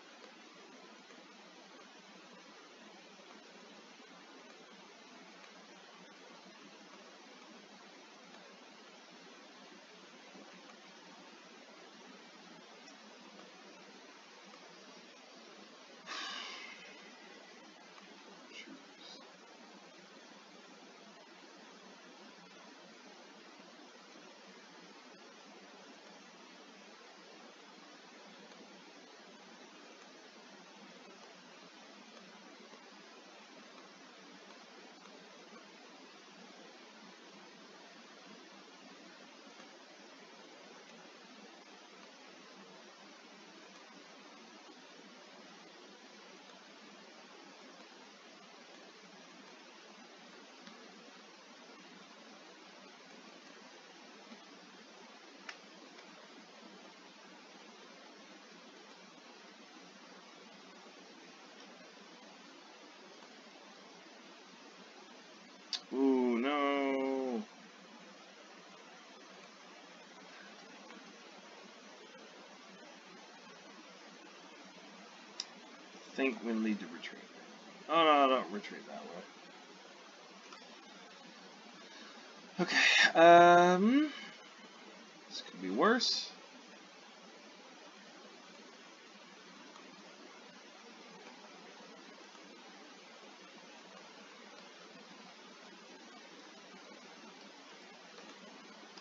Ooh, no. I think we need to retreat. Oh, no, don't retreat that way. Okay, um... This could be worse.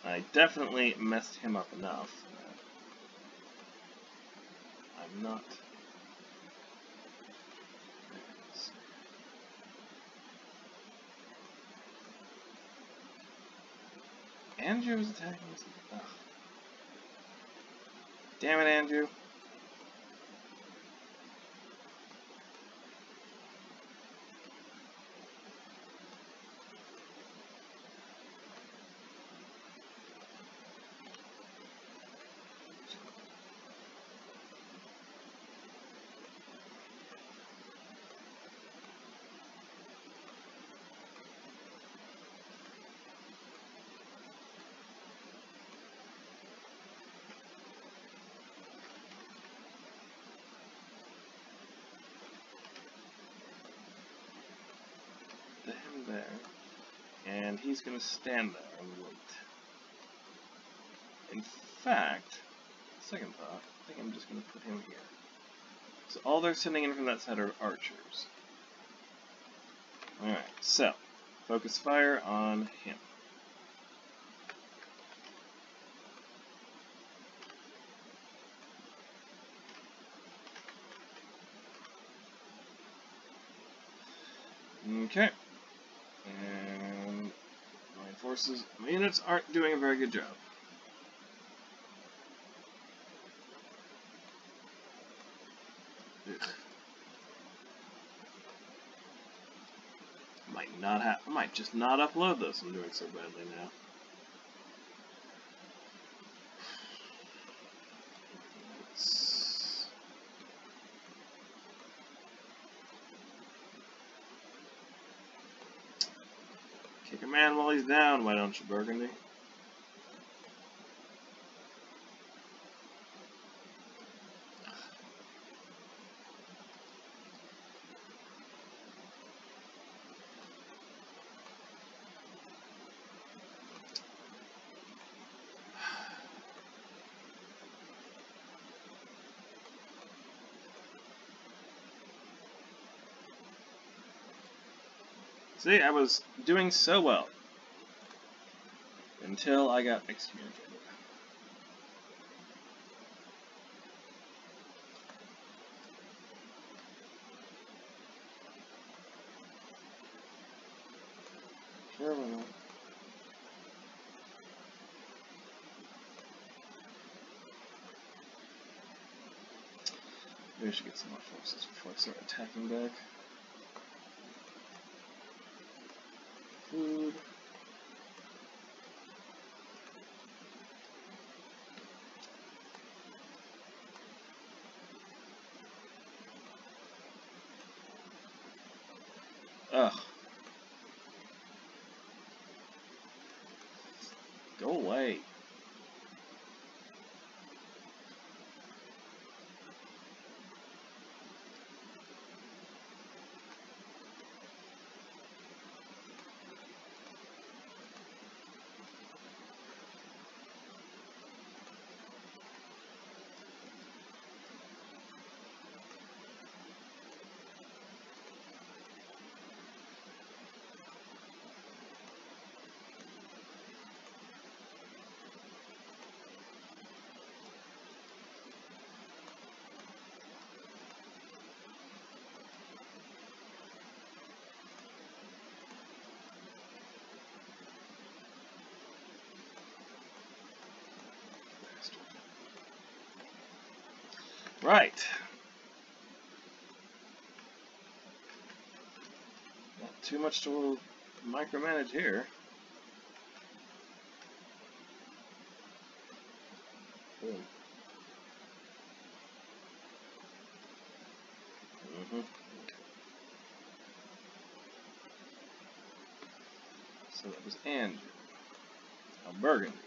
I definitely messed him up enough. I'm not... Anjou is attacking us. Damn it, Anjou. to him there, and he's going to stand there and wait. In fact, second thought, I think I'm just going to put him here. So all they're sending in from that side are archers. Alright, so, focus fire on him. Okay. Forces, my units aren't doing a very good job. Ugh. Might not have, I might just not upload this. I'm doing so badly now. It's- Kick down, why don't you, Burgundy? See, I was doing so well. Until I got excommunicated. Not? Maybe I should get some more forces before I start attacking back. Food. Ugh. Go away. Right. Not too much to micromanage here. Boom. hmm So that was Anjou. Now Burgundy.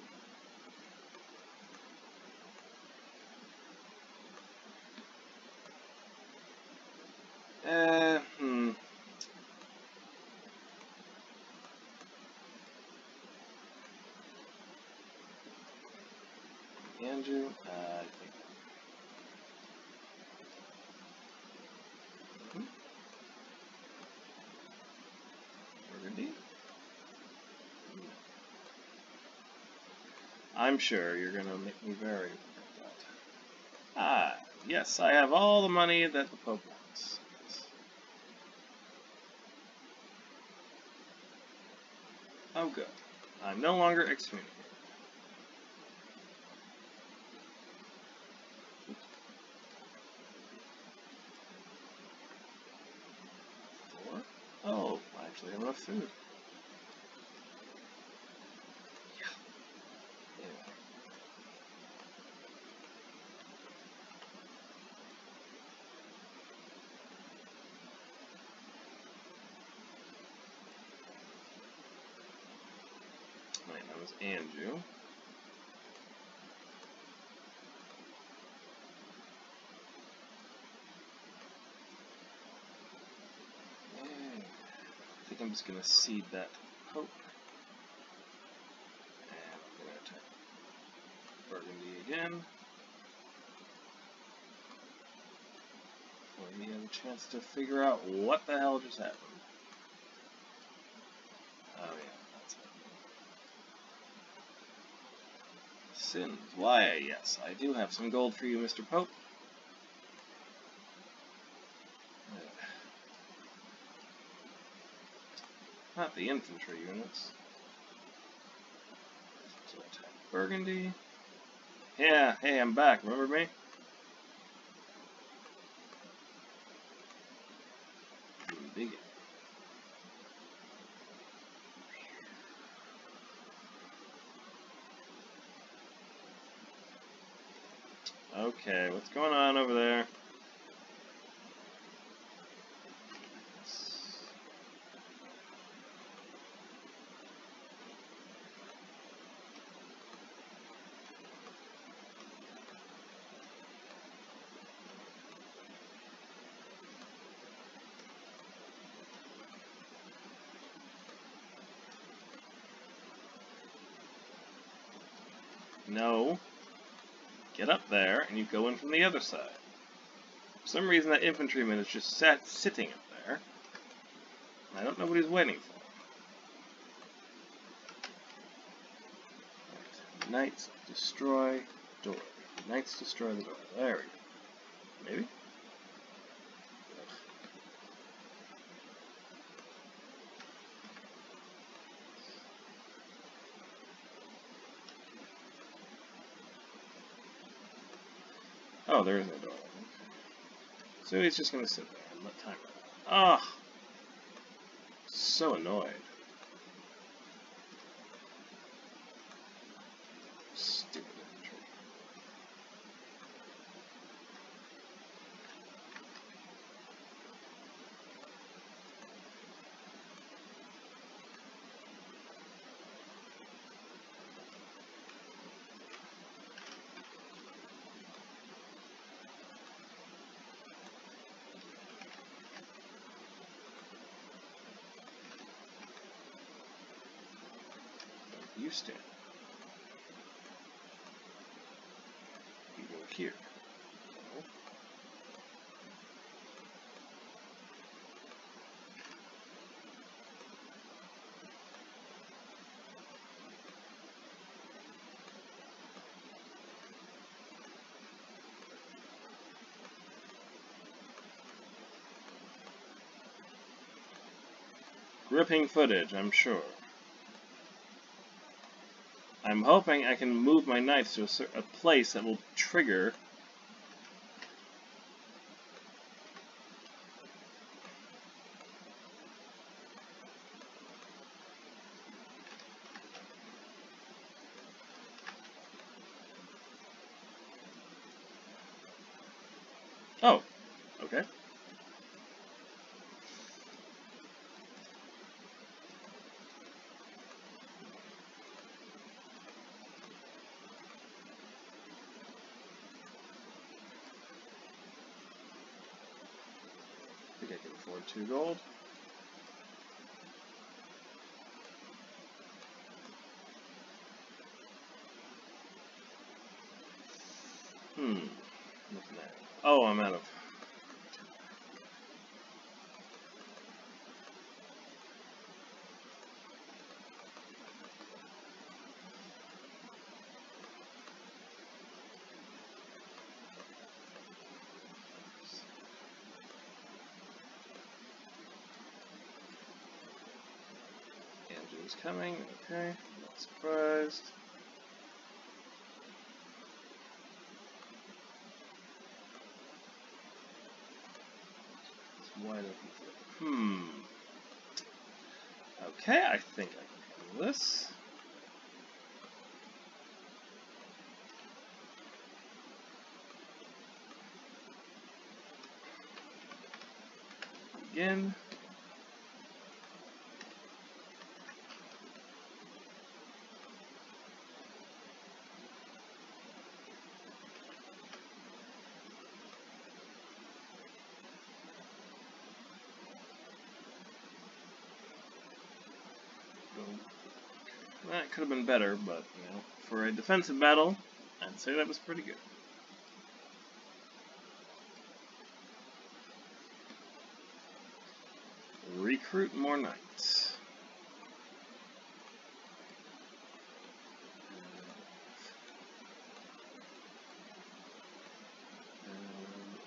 Uh, hmm. Anjou, uh, I think. Hmm? Burgundy? I'm sure you're gonna make me very. Ah, yes, I have all the money that the Pope wants. Oh, good. I'm no longer excommunicated. actually have enough food. Yeah. Anyway. My name is Andrew. Yay. I think I'm just gonna seed that hope. And I'm gonna attack Burgundy again. Before has a chance to figure out what the hell just happened. Oh yeah, that's it. Why, yes, I do have some gold for you, Mr. Pope. The infantry units. Burgundy. Yeah, hey, I'm back. Remember me? Big. Okay, what's going on over there? No. Get up there, and you go in from the other side. For some reason, that infantryman is just sat sitting up there. I don't know what he's waiting for. Knights destroy door. Knights destroy the door. There we go. Maybe? Oh, there is no door. So he's just gonna sit there and let time run. Ah! So annoyed. Stupid infantry. You stand. You go here. No. Gripping footage, I'm sure. I'm hoping I can move my knights to a, a place that will trigger. Oh, okay. I think I can afford two gold. Hmm. Oh, I'm out of. Anjou's coming. Okay. Not surprised. It's wide open. Hmm. Okay, I think I can handle this. Again. That could have been better, but, you know, for a defensive battle, I'd say that was pretty good. Recruit more knights.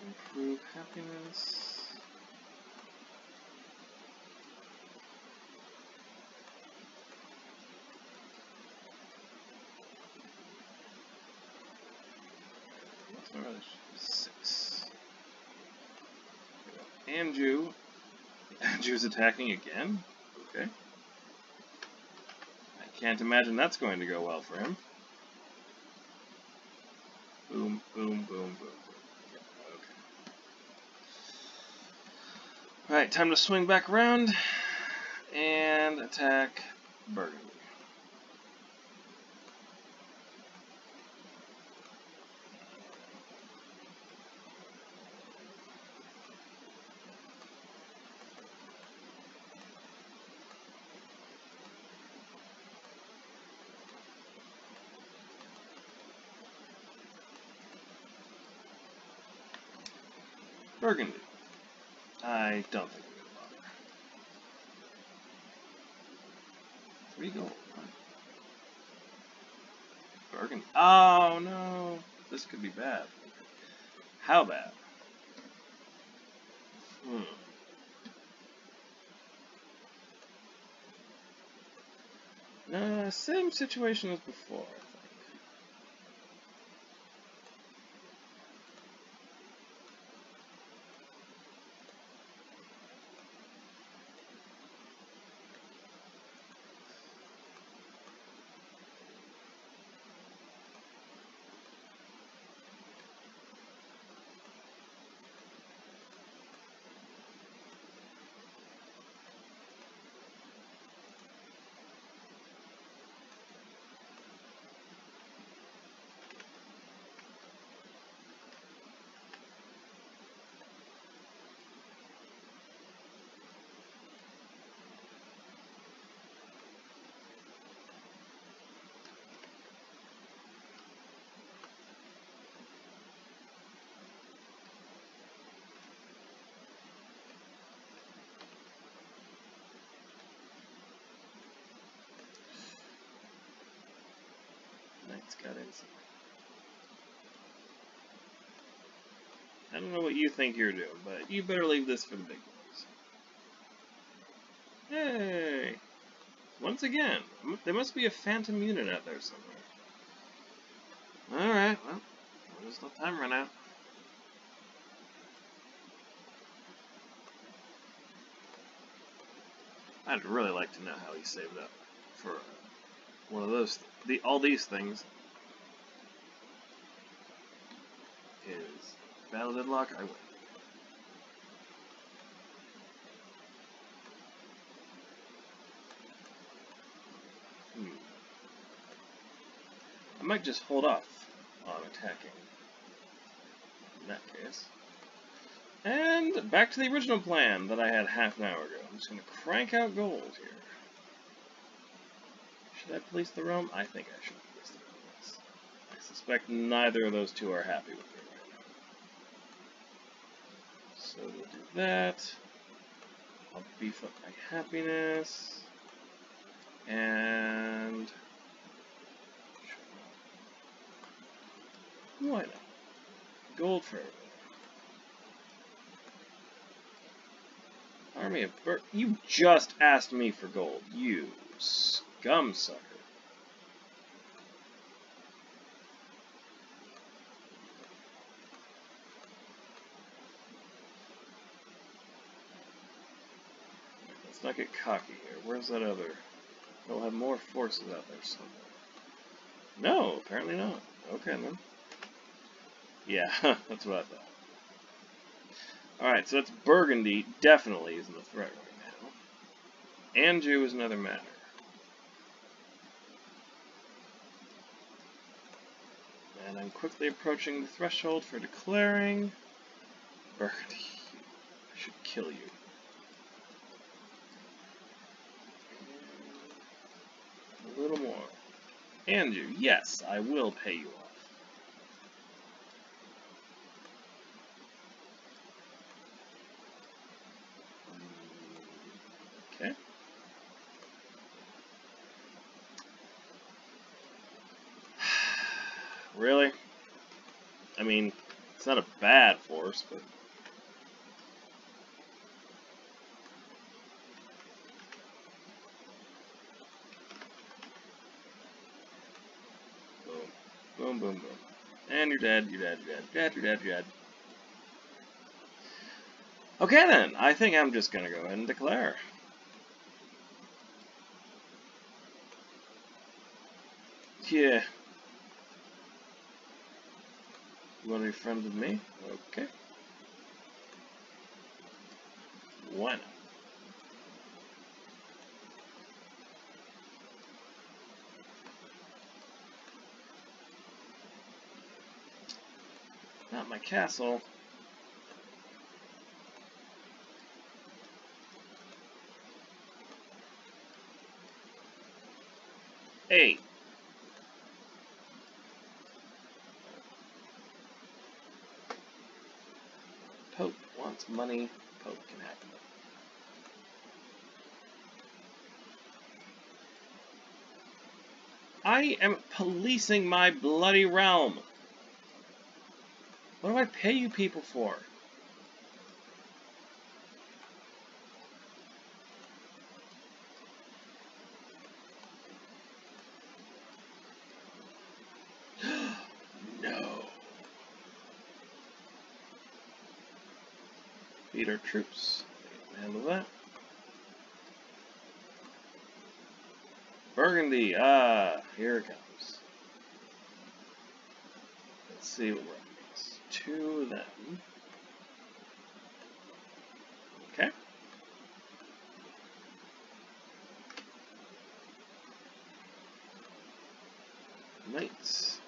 Improve happiness. What's my relationship? Six. Anjou. Anjou's attacking again? Okay. I can't imagine that's going to go well for him. Boom, boom, boom, boom. Okay. Alright, time to swing back around and attack. Burgundy. I don't think we're gonna bother. Three gold. Burgundy. Oh no! This could be bad. How bad? Hmm. Uh, same situation as before, I don't know what you think you're doing, but you better leave this for the big boys. Hey! Once again, there must be a phantom unit out there somewhere. Alright, well, we'll just let time run out. I'd really like to know how he saved up for uh, one of those. The all these things is battle deadlock. I win. Hmm. I might just hold off on attacking. In that case. And back to the original plan that I had half an hour ago. I'm just going to crank out gold here. Should I police the realm? I think I should police the realm. I suspect neither of those two are happy with me. So we'll do that. I'll beef up my happiness. And... Why not? Gold for. Army of Bur- You just asked me for gold, you scum sucker. Let's not get cocky here. Where's that other? They'll have more forces out there somewhere. No, apparently not. Okay, then. Yeah, that's what I thought. Alright, so that's Burgundy definitely isn't a threat right now. Anjou is another matter. And I'm quickly approaching the threshold for declaring Burgundy. I should kill you. A little more. Anjou, yes, I will pay you off. Okay. really? I mean, it's not a bad force, but... Boom. Boom, boom, boom. And you're dead, you're dead, you're dead, you're dead, you're dead, you're dead. Okay then, I think I'm just gonna go ahead and declare. Yeah. You want to be friends with me? Okay. Why not? Not my castle. Hey, Pope wants money, Pope can have it. I am policing my bloody realm. What do I pay you people for? no. Feed our troops. Handle that. Burgundy, ah, here it comes. Let's see what we're of them. Okay. Knights.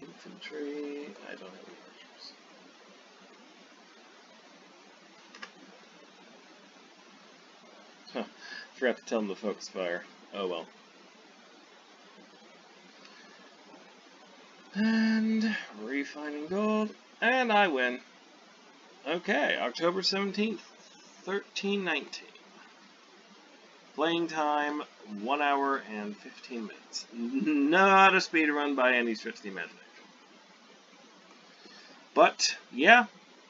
Infantry. I don't have any archers. Huh. Forgot to tell them to focus fire. Oh well. Refining gold, and I win. Okay, October 17th, 1319. Playing time, 1 hour and 15 minutes. Not a speed run by any stretch of the imagination. But, yeah,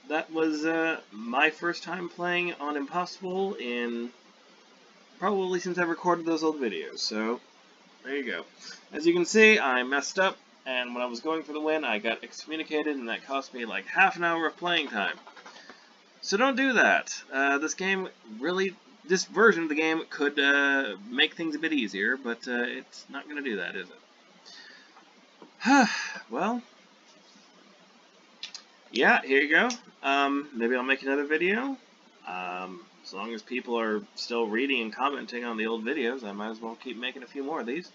that was uh, my first time playing on Impossible in probably since I recorded those old videos, so there you go. As you can see, I messed up, and when I was going for the win, I got excommunicated, and that cost me like half an hour of playing time. So don't do that. Uh, this game really, this version of the game could uh, make things a bit easier, but uh, it's not going to do that, is it? well, yeah, here you go. Um, maybe I'll make another video. Um, as long as people are still reading and commenting on the old videos, I might as well keep making a few more of these.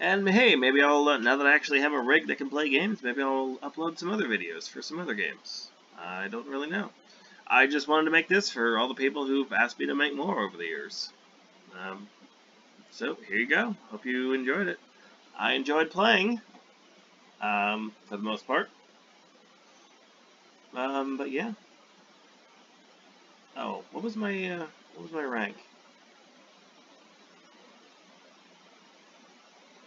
And hey, maybe I'll, uh, now that I actually have a rig that can play games, maybe I'll upload some other videos for some other games. I don't really know. I just wanted to make this for all the people who've asked me to make more over the years. Um, so, here you go. Hope you enjoyed it. I enjoyed playing, um, for the most part. Um, but yeah. Oh, what was my, uh, what was my rank?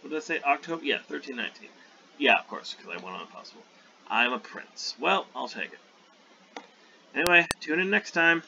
What did I say? October? Yeah, 1319. Yeah, of course, because I went on Impossible. I'm a prince. Well, I'll take it. Anyway, tune in next time.